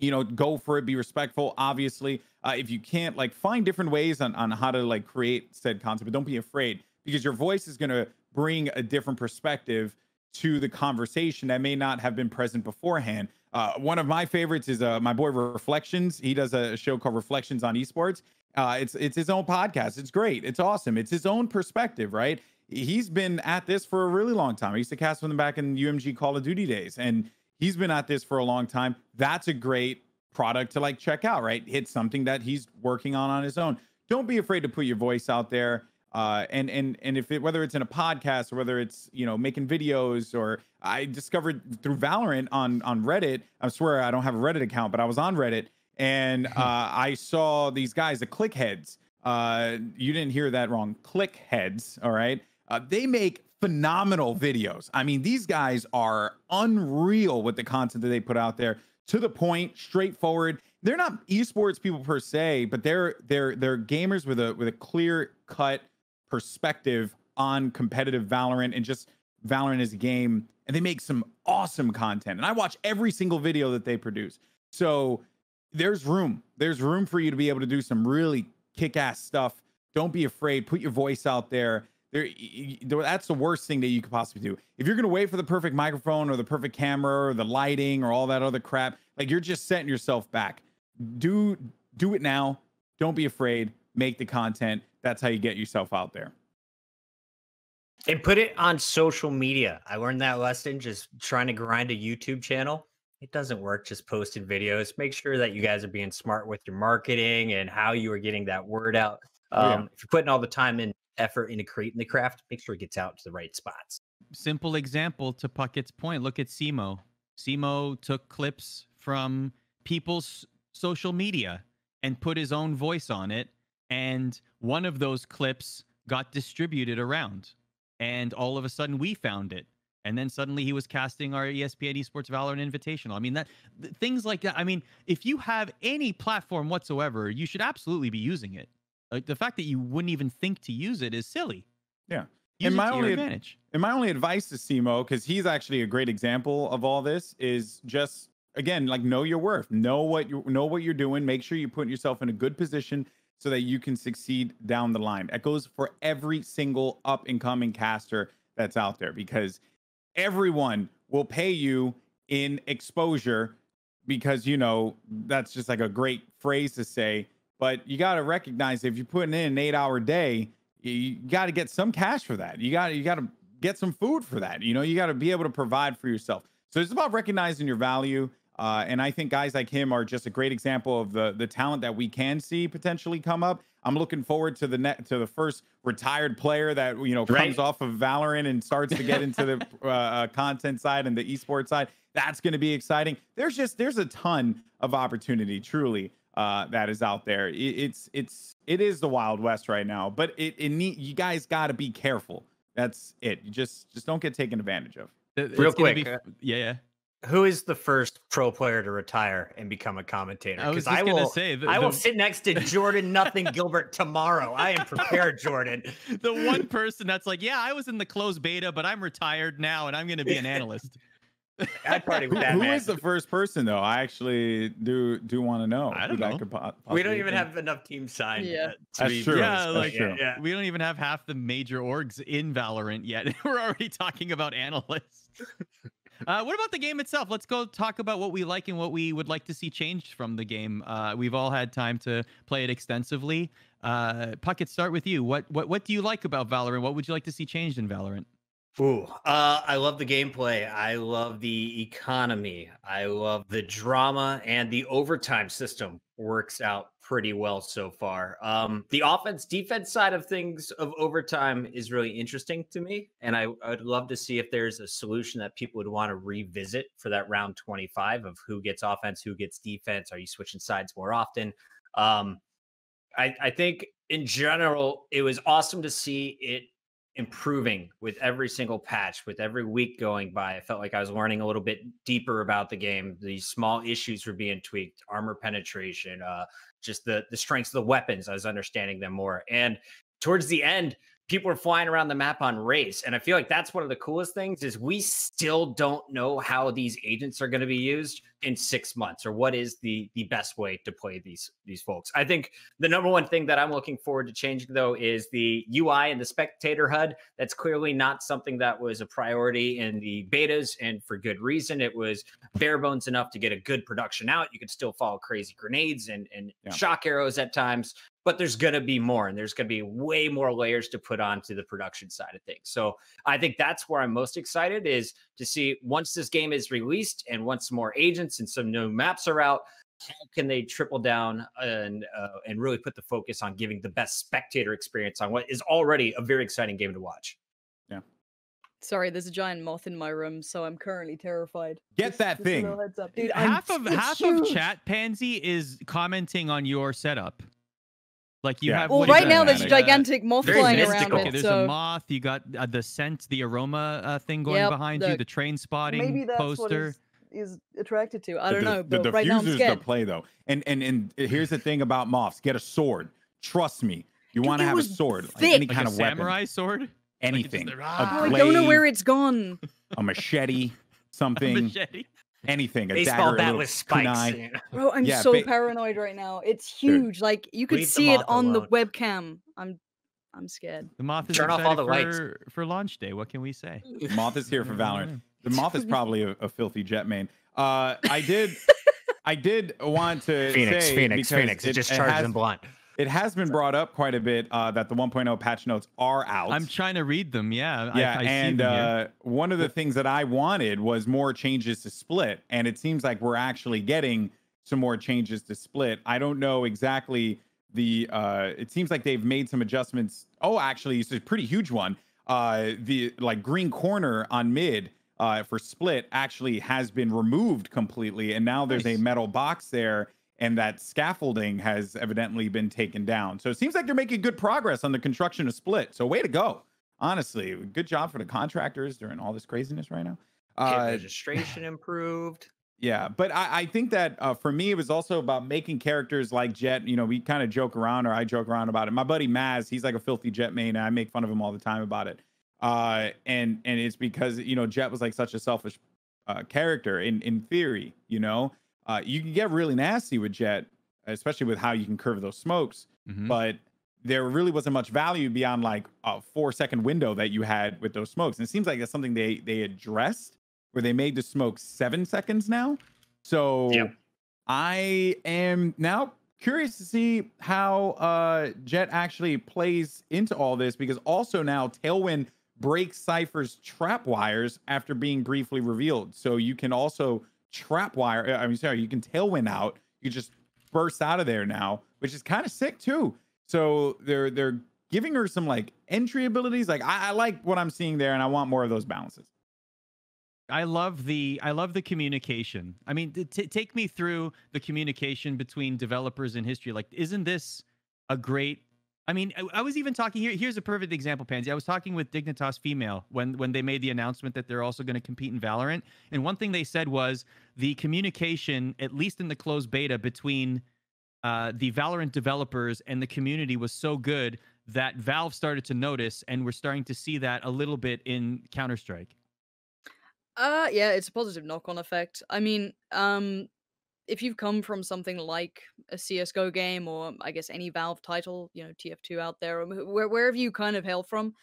you know go for it be respectful obviously. Uh, if you can't like find different ways on, on how to like create said content but don't be afraid because your voice is going to bring a different perspective to the conversation that may not have been present beforehand. Uh, one of my favorites is uh, my boy reflections. He does a show called reflections on esports. Uh, it's it's his own podcast. It's great. It's awesome. It's his own perspective right? He's been at this for a really long time. I used to cast with him back in umg call of duty days and he's been at this for a long time. That's a great product to like check out, right? It's something that he's working on on his own. Don't be afraid to put your voice out there. Uh, and and and if it, whether it's in a podcast or whether it's you know making videos or I discovered through Valorant on on Reddit. I swear I don't have a Reddit account, but I was on Reddit and <laughs> uh, I saw these guys, the Clickheads. Uh, you didn't hear that wrong. Clickheads. All right. Uh, they make phenomenal videos. I mean, these guys are unreal with the content that they put out there. To the point, straightforward. They're not esports people per se, but they're they're they're gamers with a with a clear cut perspective on competitive Valorant and just Valorant as a game. And they make some awesome content. And I watch every single video that they produce. So there's room. There's room for you to be able to do some really kick-ass stuff. Don't be afraid. Put your voice out there. There, that's the worst thing that you could possibly do. If you're gonna wait for the perfect microphone or the perfect camera or the lighting or all that other crap, like you're just setting yourself back. Do do it now. Don't be afraid. Make the content. That's how you get yourself out there. And put it on social media. I learned that lesson just trying to grind a YouTube channel. It doesn't work just posting videos. Make sure that you guys are being smart with your marketing and how you are getting that word out. Oh, yeah. Um, If you're putting all the time and effort into creating the craft, make sure it gets out to the right spots. simple example to Puckett's point. Look at Simo. Simo took clips from people's social media and put his own voice on it. And one of those clips got distributed around. And all of a sudden we found it. And then suddenly he was casting our ESPN Esports Valorant Invitational. I mean, that th- things like that. I mean, if you have any platform whatsoever, you should absolutely be using it. Like the fact that you wouldn't even think to use it is silly. Yeah. Use And my only- advantage. And my only advice to Simo, because he's actually a great example of all this, is just again like know your worth, know what you know what you're doing. Make sure you put yourself in a good position so that you can succeed down the line. That goes for every single up and coming caster that's out there because everyone will pay you in exposure because you know that's just like a great phrase to say. But you got to recognize if you're putting in an eight hour day, you, got to get some cash for that. You got you got to get some food for that. You know, you got to be able to provide for yourself. So it's about recognizing your value. Uh, and I think guys like him are just a great example of the the talent that we can see potentially come up. I'm looking forward to the net to the first retired player that you know comes off of Valorant and starts to get into the <laughs> uh, uh, content side and the esports side. That's going to be exciting. There's just there's a ton of opportunity, truly, uh, that is out there. It, it's it's it is the wild west right now, but it it need you guys got to be careful. That's it. You just just don't get taken advantage of. It's Real gonna quick, be- yeah, yeah. Who is the first pro player to retire and become a commentator? Because just I gonna will, say the, I will sit next to Jordan Nothing <laughs> Gilbert tomorrow. I am prepared, Jordan. the one person that's like, yeah, I was in the closed beta, but I'm retired now, and I'm going to be an analyst. <laughs> I'd party with that who man. is the first person though? I actually do do want to know. I don't know. could po- we don't even be. have enough teams signed. Yeah. yet That's be true. Yeah, That's like true. yeah. we don't even have half the major orgs in Valorant yet. <laughs> We're already talking about analysts. Uh, what about the game itself? Let's go talk about what we like and what we would like to see changed from the game. Uh, we've all had time to play it extensively. Uh, Puckett, start with you. What what what do you like about Valorant? What would you like to see changed in Valorant? Ooh, uh, I love the gameplay. I love the economy. I love the drama and the overtime system works out pretty well so far. Um, the offense defense side of things of overtime is really interesting to me. And I, I'd love to see if there's a solution that people would want to revisit for that round 25 of who gets offense, who gets defense. Are you switching sides more often? Um, I, I think in general, it was awesome to see it improving with every single patch, with every week going by. I felt like I was learning a little bit deeper about the game. These small issues were being tweaked, armor penetration, uh, just the the strengths of the weapons. I was understanding them more. And towards the end, people were flying around the map on Raze. And I feel like that's one of the coolest things is we still don't know how these agents are going to be used in six months or what is the the best way to play these these folks. I think the number one thing that I'm looking forward to changing though is the UI and the spectator HUD. That's clearly not something that was a priority in the betas, and for good reason. It was bare bones enough to get a good production out. You could still follow crazy grenades and and Yeah. shock arrows at times, but there's going to be more, and there's going to be way more layers to put onto the production side of things. So I think that's where I'm most excited is to see once this game is released and once more agents and some new maps are out, how can they triple down and uh, and really put the focus on giving the best spectator experience on what is already a very exciting game to watch? Yeah. Sorry, there's a giant moth in my room, so I'm currently terrified. Get that a thing. little heads up. Dude, I'm- half of it's <laughs> half of chat pansy is commenting on your setup. Like you Yeah. have. Well, right now there's a uh, gigantic moth Very flying mystical. around Okay, it. there's so a moth. You got uh, the scent, the aroma uh, thing going Yep, behind you. the- The train spotting maybe that's poster. what is, is attracted to. I don't dif- know, the but right now I'm diffuser's scared. the play though. And and and here's the thing about moths: get a sword. Trust me. You want to have a sword, like any like kind a of weapon, samurai sword. anything, there- a Ah. Oh, I don't know where it's gone. a machete, <laughs> something, Machete. Anything, a Baseball dagger, a bat little with spikes. kunai. you know? Bro, I'm Yeah, so ba- paranoid right now. It's Dude. huge. Like you could see it moth on the webcam. I'm I'm scared. The moth is Turn off all excited the lights. for, for launch day. What can we say? Moth is here for Valorant. The moth is <laughs> probably a, a filthy Jett main. Uh, I did, <laughs> I did want to Phoenix, Phoenix, Phoenix. It, just it charged has, them blunt. It has been brought up quite a bit uh, that the 1.0 patch notes are out. I'm trying to read them. Yeah. Yeah, I, see and uh, one of the things that I wanted was more changes to Split, and it seems like we're actually getting some more changes to Split. I don't know exactly the. Uh, it seems like they've made some adjustments. Oh, actually, it's a pretty huge one. Uh, the like green corner on mid uh, for Split actually has been removed completely, and now there's a metal box there. And that scaffolding has evidently been taken down. So it seems like they're making good progress on the construction of Split. So way to go honestly, good job for the contractors during all this craziness right now. Uh, registration <laughs> improved. yeah, but I, I think that uh, for me, it was also about making characters like Jett. You know, we kind of joke around, or I joke around about it. My buddy Maz, he's like a filthy Jett main, and I make fun of him all the time about it. Uh, and and it's because you know Jett was like such a selfish uh, character in in theory. You know, uh, you can get really nasty with Jett, especially with how you can curve those smokes Mhm. but there really wasn't much value beyond like a four second window that you had with those smokes. And it seems like that's something they they addressed where they made the smoke seven seconds now. So Yep. I am now curious to see how uh Jett actually plays into all this because also now Tailwind breaks Cypher's trap wires after being briefly revealed. So you can also trap wire, I mean sorry, you can tailwind out. You just burst out of there now, which is kind of sick too. So they're they're giving her some like entry abilities. Like I, I like what I'm seeing there, and I want more of those balances. I love the I love the communication. I mean, t- take me through the communication between developers in history. Like, isn't this a great? I mean, I, I was even talking here. Here's a perfect example, Pansy. I was talking with Dignitas Female when when they made the announcement that they're also going to compete in Valorant, and one thing they said was the communication, at least in the closed beta, between uh, the Valorant developers and the community was so good that Valve started to notice, and we're starting to see that a little bit in Counter Strike. Uh, yeah, it's a positive knock-on effect. I mean, um, if you've come from something like a CS:GO game or I guess any Valve title, you know, TF2 out there, or where, wherever you kind of hail from,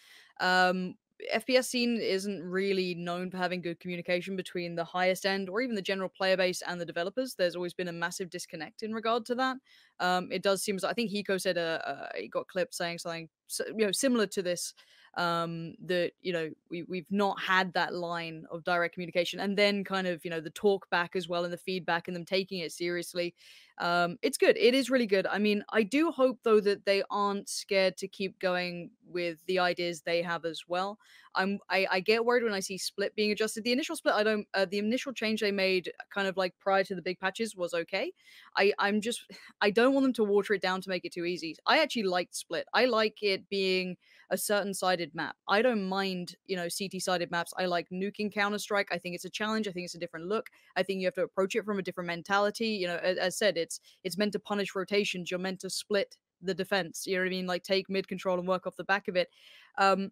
um, FPS scene isn't really known for having good communication between the highest end or even the general player base and the developers. There's always been a massive disconnect in regard to that. Um, it does seem, as I think Hiko said, uh, uh, he got clipped saying something, you know, similar to this um, that you know we we've not had that line of direct communication, and then kind of you know the talk back as well and the feedback and them taking it seriously. Um, it's good. It is really good. I mean, I do hope though that they aren't scared to keep going with the ideas they have as well. I'm I, I get worried when I see split being adjusted. The initial split, I don't. Uh, the initial change they made, kind of like prior to the big patches, was okay. I I'm just <sighs> I don't want them to water it down to make it too easy. I actually liked split. I like it being a certain sided map. I don't mind, you know, CT sided maps. I like nuking Counter Strike. I think it's a challenge. I think it's a different look. I think you have to approach it from a different mentality. You know, as, as said, it's it's meant to punish rotations. You're meant to split the defense. You know what I mean? Like take mid control and work off the back of it. Um,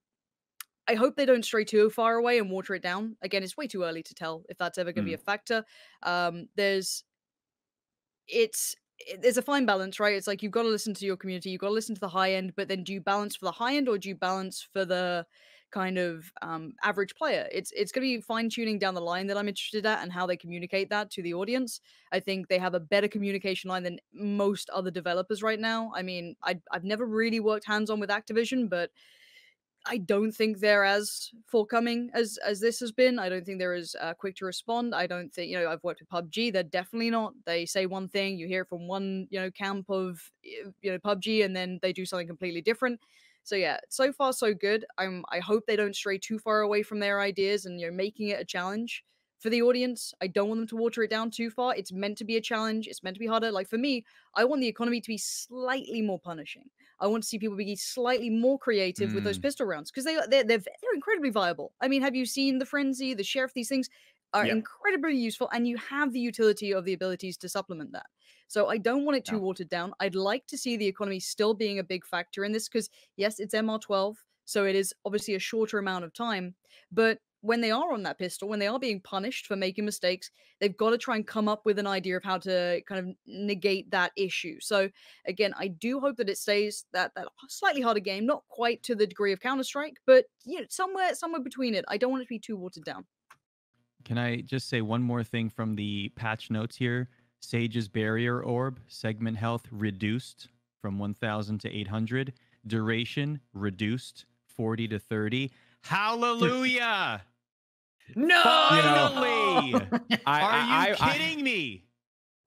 I hope they don't stray too far away and water it down. Again, it's way too early to tell if that's ever going to mm. be a factor. Um, there's, it's there's a fine balance, right? It's like you've got to listen to your community, you've got to listen to the high end, but then do you balance for the high end or do you balance for the kind of um, average player? It's it's going to be fine tuning down the line that I'm interested at and how they communicate that to the audience. I think they have a better communication line than most other developers right now. I mean, I I've never really worked hands on with Activision, but I don't think they're as forthcoming as as this has been. I don't think they're as uh, quick to respond. I don't think you know I've worked with PUBG. They're definitely not. They say one thing, you hear from one you know camp of you know PUBG, and then they do something completely different. So yeah, so far so good. I'm I hope they don't stray too far away from their ideas and you know making it a challenge for the audience. I don't want them to water it down too far. It's meant to be a challenge. It's meant to be harder. Like for me, I want the economy to be slightly more punishing. I want to see people be slightly more creative mm. with those mm. pistol rounds because they they're, they're they're incredibly viable. I mean, have you seen the frenzy, the sheriff? These things are incredibly useful, and you have the utility of the abilities to supplement that. So I don't want it too no. watered down. I'd like to see the economy still being a big factor in this because yes, it's MR12, so it is obviously a shorter amount of time, but when they are on that pistol, when they are being punished for making mistakes, they've got to try and come up with an idea of how to kind of negate that issue. So again, I do hope that it stays that that slightly harder game, not quite to the degree of Counter Strike, but you know somewhere somewhere between it. I don't want it to be too watered down. Can I just say one more thing from the patch notes here? Sage's barrier orb segment health reduced from 1000 to 800, duration reduced 40 to 30. Hallelujah! No, finally! You <laughs> know, I, Are you I, kidding I, me?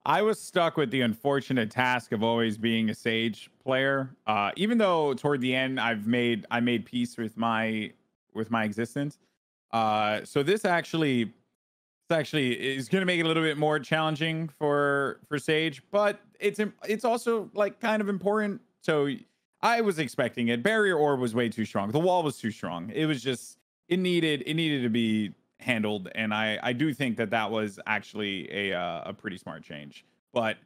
I was stuck with the unfortunate task of always being a Sage player. Uh, even though toward the end I've made I made peace with my with my existence. Uh, so this actually this actually is going to make it a little bit more challenging for for Sage, but it's it's also like kind of important. So I was expecting it. Barrier orb was way too strong. The wall was too strong. It was just it needed it needed to be handled, and I I do think that that was actually a uh, a pretty smart change. But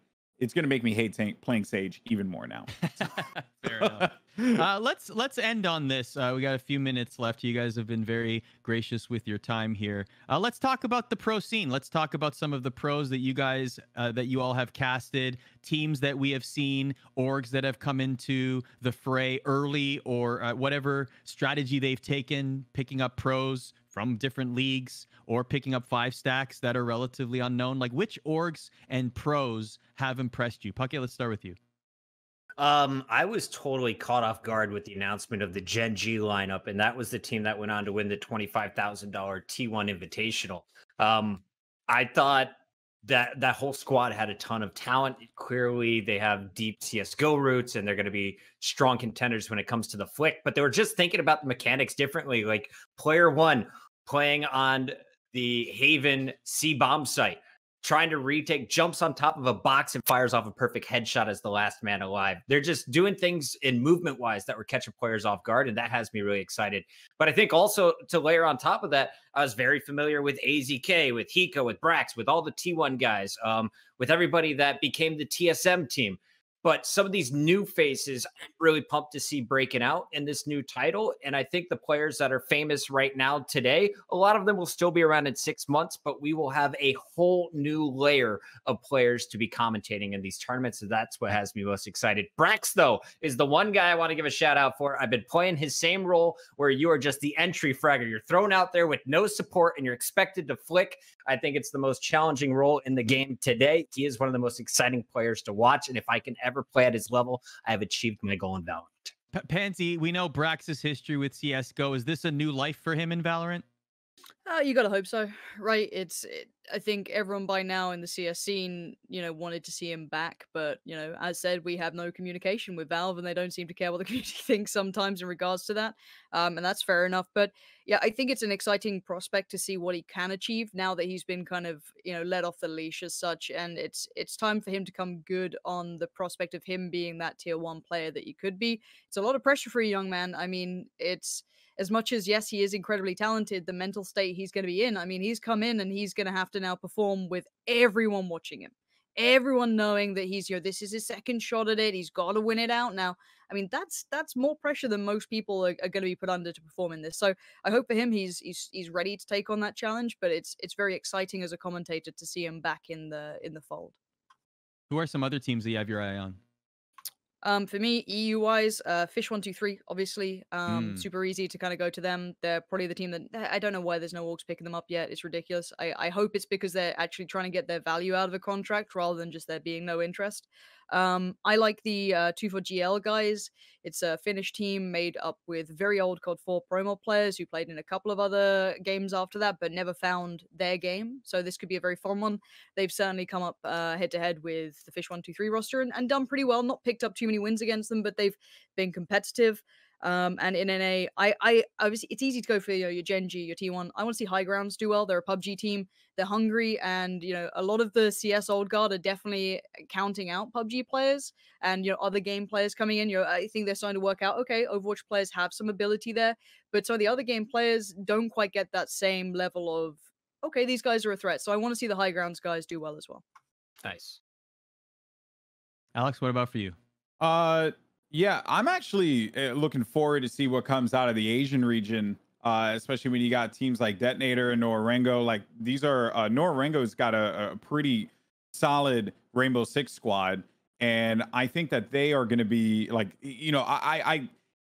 it's going to make me hate playing Sage even more now. <laughs> Fair enough. Uh, let's let's end on this. Uh, we got a few minutes left. You guys have been very gracious with your time here. Uh, let's talk about the pro scene. Let's talk about some of the pros that you guys uh, that you all have casted, teams that we have seen, orgs that have come into the fray early, or uh, whatever strategy they've taken, picking up pros from different leagues or picking up five stacks that are relatively unknown? Like which orgs and pros have impressed you? Puckett, let's start with you. Um, I was totally caught off guard with the announcement of the Gen G lineup, and that was the team that went on to win the twenty-five thousand dollar T1 Invitational. Um, I thought that that whole squad had a ton of talent. Clearly, they have deep CS:GO roots, and they're going to be strong contenders when it comes to the flick. But they were just thinking about the mechanics differently. Like player one playing on the Haven C bomb site. Trying to retake, jumps on top of a box and fires off a perfect headshot as the last man alive. They're just doing things in movement wise that were catching players off guard, and that has me really excited. But I think also to layer on top of that, I was very familiar with AZK, with Hiko, with Brax, with all the T1 guys, um, with everybody that became the TSM team. But some of these new faces, I'm really pumped to see breaking out in this new title. And I think the players that are famous right now today, a lot of them will still be around in six months, but we will have a whole new layer of players to be commentating in these tournaments. So that's what has me most excited. Brax, though, is the one guy I want to give a shout out for. I've been playing his same role where you are just the entry fragger. You're thrown out there with no support and you're expected to flick. I think it's the most challenging role in the game today. He is one of the most exciting players to watch. And if I can ever play at his level, I have achieved my goal in Valorant. P- Pansy, we know Brax's history with CSGO. Is this a new life for him in Valorant? Uh, you gotta hope so, right? It's. It, I think everyone by now in the CS scene, you know, wanted to see him back, but you know, as said, we have no communication with Valve, and they don't seem to care what the <laughs> community thinks sometimes in regards to that. Um, and that's fair enough. But yeah, I think it's an exciting prospect to see what he can achieve now that he's been kind of you know let off the leash as such, and it's it's time for him to come good on the prospect of him being that tier one player that he could be. It's a lot of pressure for a young man. I mean, it's as much as yes, he is incredibly talented, the mental state he's going to be in. I mean, he's come in and he's going to have to now perform with everyone watching him, everyone knowing that he's you know this is his second shot at it. He's got to win it out now. I mean, that's that's more pressure than most people are, are going to be put under to perform in this. So I hope for him he's he's he's ready to take on that challenge. But it's it's very exciting as a commentator to see him back in the in the fold. Who are some other teams that you have your eye on? Um, for me, EU wise, uh, Fish One Two Three, obviously, um, Mm. super easy to kind of go to them. They're probably the team that I don't know why there's no orgs picking them up yet. It's ridiculous. I, I hope it's because they're actually trying to get their value out of a contract rather than just there being no interest. Um, I like the uh, 2-4-GL guys. It's a Finnish team made up with very old COD 4 promo players who played in a couple of other games after that, but never found their game. So this could be a very fun one. They've certainly come up head to head with the Fish 123 roster and, and done pretty well. Not picked up too many wins against them, but they've been competitive. Um, and in NA, I, I obviously it's easy to go for you know, your Gen G, your T1. I want to see High Grounds do well. They're a PUBG team. They're hungry, and you know a lot of the CS old guard are definitely counting out PUBG players and you know other game players coming in. You know, I think they're starting to work out. Okay, Overwatch players have some ability there, but some of the other game players don't quite get that same level of okay, these guys are a threat. So I want to see the High Grounds guys do well as well. Nice. Alex, what about for you? Uh, yeah, I'm actually uh, looking forward to see what comes out of the Asian region, uh, especially when you got teams like Detonator and Nora-Rengo. Like these are uh, Nora-Rengo's got a, a pretty solid Rainbow Six squad, and I think that they are going to be like, you know, I, I,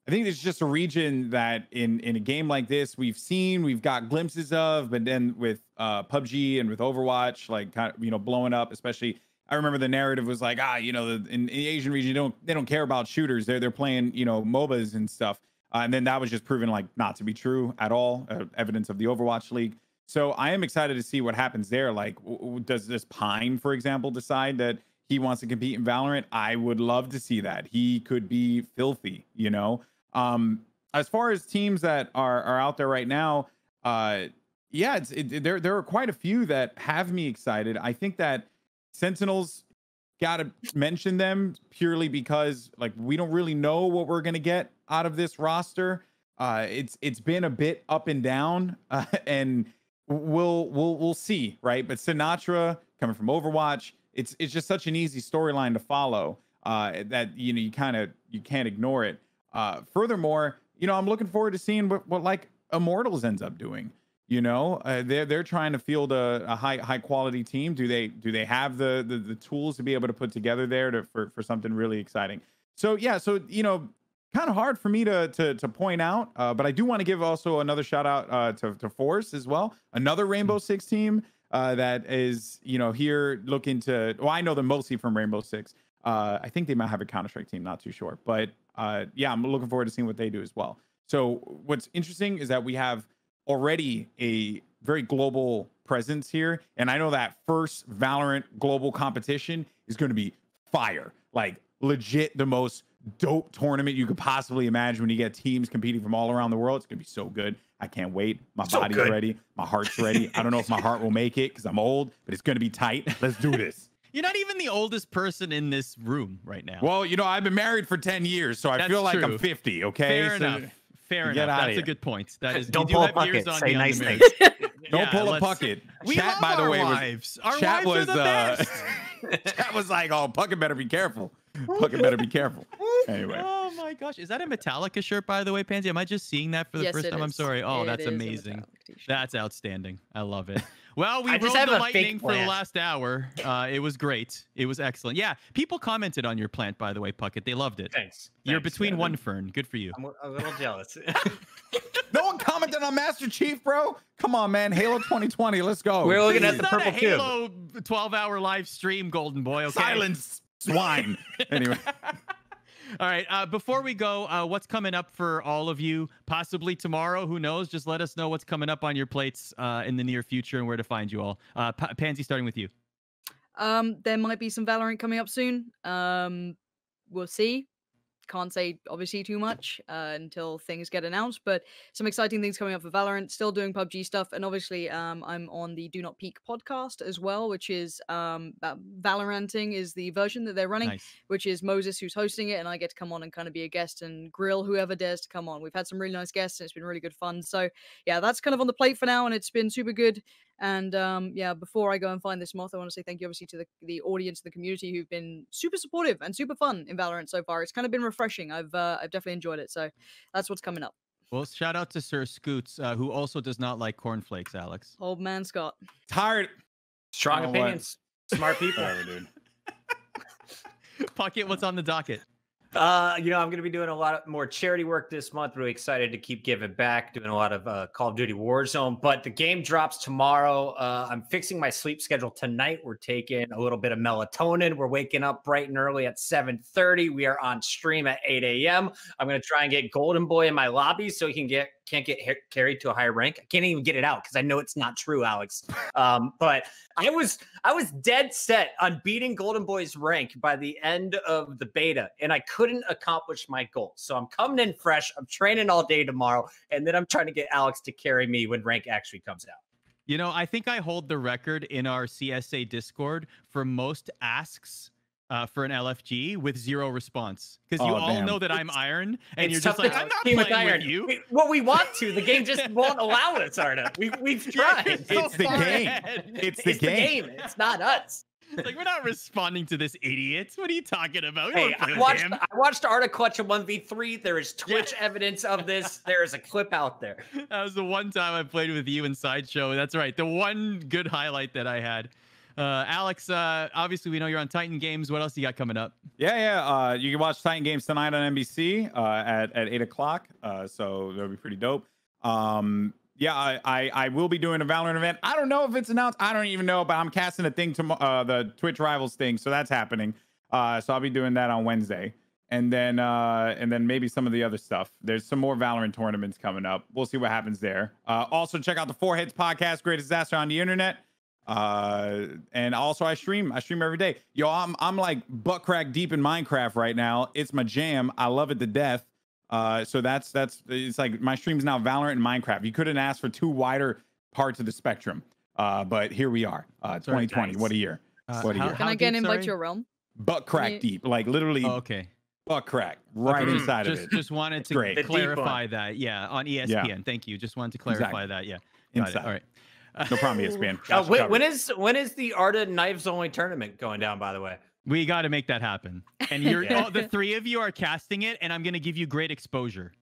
I think it's just a region that in in a game like this we've seen, we've got glimpses of, but then with uh, PUBG and with Overwatch, like kind of you know blowing up, especially I remember the narrative was like, ah, you know, the, in, in the Asian region, they don't they don't care about shooters. They're they're playing, you know, MOBAs and stuff. Uh, and then that was just proven like not to be true at all. Uh, evidence of the Overwatch League. So I am excited to see what happens there. Like, w- does this Pine, for example, decide that he wants to compete in Valorant? I would love to see that. He could be filthy, you know. Um, as far as teams that are are out there right now, uh, yeah, it's it, there. There are quite a few that have me excited. I think that Sentinels got to mention them purely because like we don't really know what we're gonna get out of this roster. Uh, it's it's been a bit up and down, <laughs> uh, and we'll we'll we'll see, right? But Sinatraa coming from Overwatch, it's it's just such an easy storyline to follow uh, that you know you kind of you can't ignore it. Uh, furthermore, you know I'm looking forward to seeing what, what like Immortals ends up doing you know uh, they're they're trying to field a, a, high high quality team. Do they do they have the, the the tools to be able to put together there to for, for something really exciting? So yeah so you know kind of hard for me to to, to point out uh, but i do want to give also another shout out uh, to, to force as well another rainbow six team uh, that is you know here looking to well i know them mostly from rainbow six. Uh, i think they might have a counter-strike team not too sure but uh, yeah i'm looking forward to seeing what they do as well. So what's interesting is that we have already a very global presence here. And I know that first Valorant global competition is going to be fire. Like legit the most dope tournament you could possibly imagine when you get teams competing from all around the world. It's going to be so good. I can't wait. My So body's good. ready. My heart's ready. I don't know if my heart will make it because I'm old, but it's gonna be tight. <laughs> Let's do this. You're not even the oldest person in this room right now. Well, you know, I've been married for 10 years, so I That's feel like true. I'm 50. Okay. Fair So enough. Fair get enough. outta That's a here. good point. That is. Don't you do pull a have years Puckett. Say me on the nice things. <laughs> Don't Yeah, pull a let's- Puckett. We Chat, love by the our way, was wives. Our chat wives was are the uh, best. <laughs> chat was like, "Oh, Puckett better be careful. Puckett better be careful." <laughs> Anyway, Oh my gosh, is that a Metallica shirt, by the way, Pansy? Am I just seeing that for the Yes, first it time? I'm sorry. Oh, It that's amazing. That's outstanding. I love it. Well, we I just rode the a lightning for the last hour. Uh, it was great. It was excellent. Yeah, people commented on your plant, by the way, Puckett. They loved it. Thanks. You're Thanks, between Kevin. one fern. Good for you. I'm a little jealous. <laughs> no one commented on Master Chief, bro. Come on, man. Halo 2020. Let's go. We're looking This at is the not purple a cube. Halo 12-hour live stream, Golden Boy. Okay. silence, swine. <laughs> anyway, <laughs> All right. Uh, before we go, uh, what's coming up for all of you? Possibly tomorrow. Who knows? Just let us know what's coming up on your plates uh, in the near future and where to find you all. Uh, Pa- Pansy, starting with you. Um, there might be some Valorant coming up soon. Um, we'll see. Can't say obviously too much uh, until things get announced, but some exciting things coming up for Valorant. Still doing PUBG stuff, and obviously, um, I'm on the Do Not Peak podcast as well, which is um, Valoranting is the version that they're running, Nice. which is Moses who's hosting it, and I get to come on and kind of be a guest and grill whoever dares to come on. We've had some really nice guests, and it's been really good fun. So yeah, that's kind of on the plate for now, and it's been super good. And um, yeah, before I go and find this moth, I want to say thank you, obviously, to the, the audience, the community who've been super supportive and super fun in Valorant so far. It's kind of been refreshing. I've uh, I've definitely enjoyed it. So that's what's coming up. Well, shout out to Sir Scoots, uh, who also does not like cornflakes, Alex. Old man Scott. tired. Strong You know what? opinions. Smart people. Whatever, dude. <laughs> Puckett, what's on the docket? Uh, you know, I'm going to be doing a lot of more charity work this month. Really excited to keep giving back, doing a lot of uh, Call of Duty Warzone. But the game drops tomorrow. Uh, I'm fixing my sleep schedule tonight. We're taking a little bit of melatonin. We're waking up bright and early at 7:30. We are on stream at 8 a.m. I'm going to try and get Golden Boy in my lobby so he can get can't get ha- carried to a higher rank. I can't even get it out because I know it's not true, Alex. <laughs> Um, but I was I was dead set on beating Golden Boy's rank by the end of the beta, and I couldn't accomplish my goal. So I'm coming in fresh. I'm training all day tomorrow, and then I'm trying to get Alex to carry me when rank actually comes out. You know, I think I hold the record in our CSA Discord for most asks uh, for an LFG with zero response. Because you Oh, all damn. know that I'm iron, and you're just tough like, to I'm not playing with with, you. We- well, we want to. The game just won't allow us, Arda. We, we've Yeah, <laughs> tried. you're so It's the far game. It's the game. It's not us. It's like we're not responding to this idiot. What are you talking about? We Hey, I watched him. I watched Arda clutch a 1v3. There is Twitch evidence of this. There is a clip out there. <laughs> That was the one time I played with you in Sideshow. That's right. The one good highlight that I had. Uh, Alex, uh, obviously we know you're on Titan Games. What else you got coming up? Yeah, yeah. Uh, you can watch Titan Games tonight on NBC uh, at at eight o'clock. Uh, so that'll be pretty dope. Um, yeah, I, I I will be doing a Valorant event. I don't know if it's announced. I don't even know, but I'm casting a thing tomorrow, uh, the Twitch Rivals thing. So that's happening. So I'll be doing that on Wednesday, and then and then maybe some of the other stuff. There's some more Valorant tournaments coming up. We'll see what happens there. Also check out the Four Heads podcast, Great Disaster on the Internet. Uh, and also I stream. I stream every day. Yo, I'm I'm like butt crack deep in Minecraft right now. It's my jam. I love it to death. Uh, so that's that's it's like my stream's now Valorant and Minecraft. You couldn't ask for two wider parts of the spectrum. Uh, but here we are. Uh, 2020. nice. What a year. Uh, What a how- year. Can I get an deep, invite sorry? to your realm? Butt crack you- deep. Like literally Oh, okay. butt crack right Okay. inside just, of it. Just wanted to great. The deep clarify that. Yeah, on ESPN. Thank you. Just wanted to clarify Exactly. that. Yeah. Got it. Inside. All right. No problem, ESPN. <laughs> Uh, when, when is when is the Arda Knives Only tournament going down? By the way, We got to make that happen. And you're <laughs> Yeah. oh, the three of you are casting it, and I'm going to give you great exposure.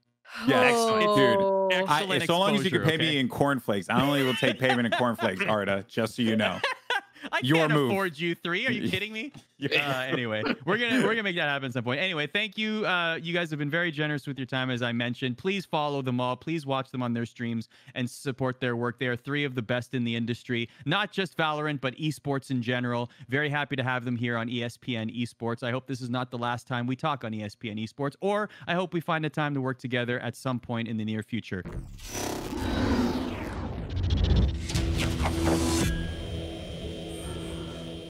Yeah, excellent, dude. Oh. I, Excellent so long as you can pay exposure, me okay? in cornflakes, I only will take payment in cornflakes, Arda. Just so you know. <laughs> I Your can't move. afford you three. Are you <laughs> kidding me? Yeah. uh, anyway, we're gonna we're gonna make that happen at some point. Anyway, thank you. Uh, you guys have been very generous with your time, as I mentioned. Please follow them all. Please watch them on their streams and support their work. They are three of the best in the industry, not just Valorant, but esports in general. Very happy to have them here on ESPN Esports. I hope this is not the last time we talk on ESPN Esports, or I hope we find a time to work together at some point in the near future.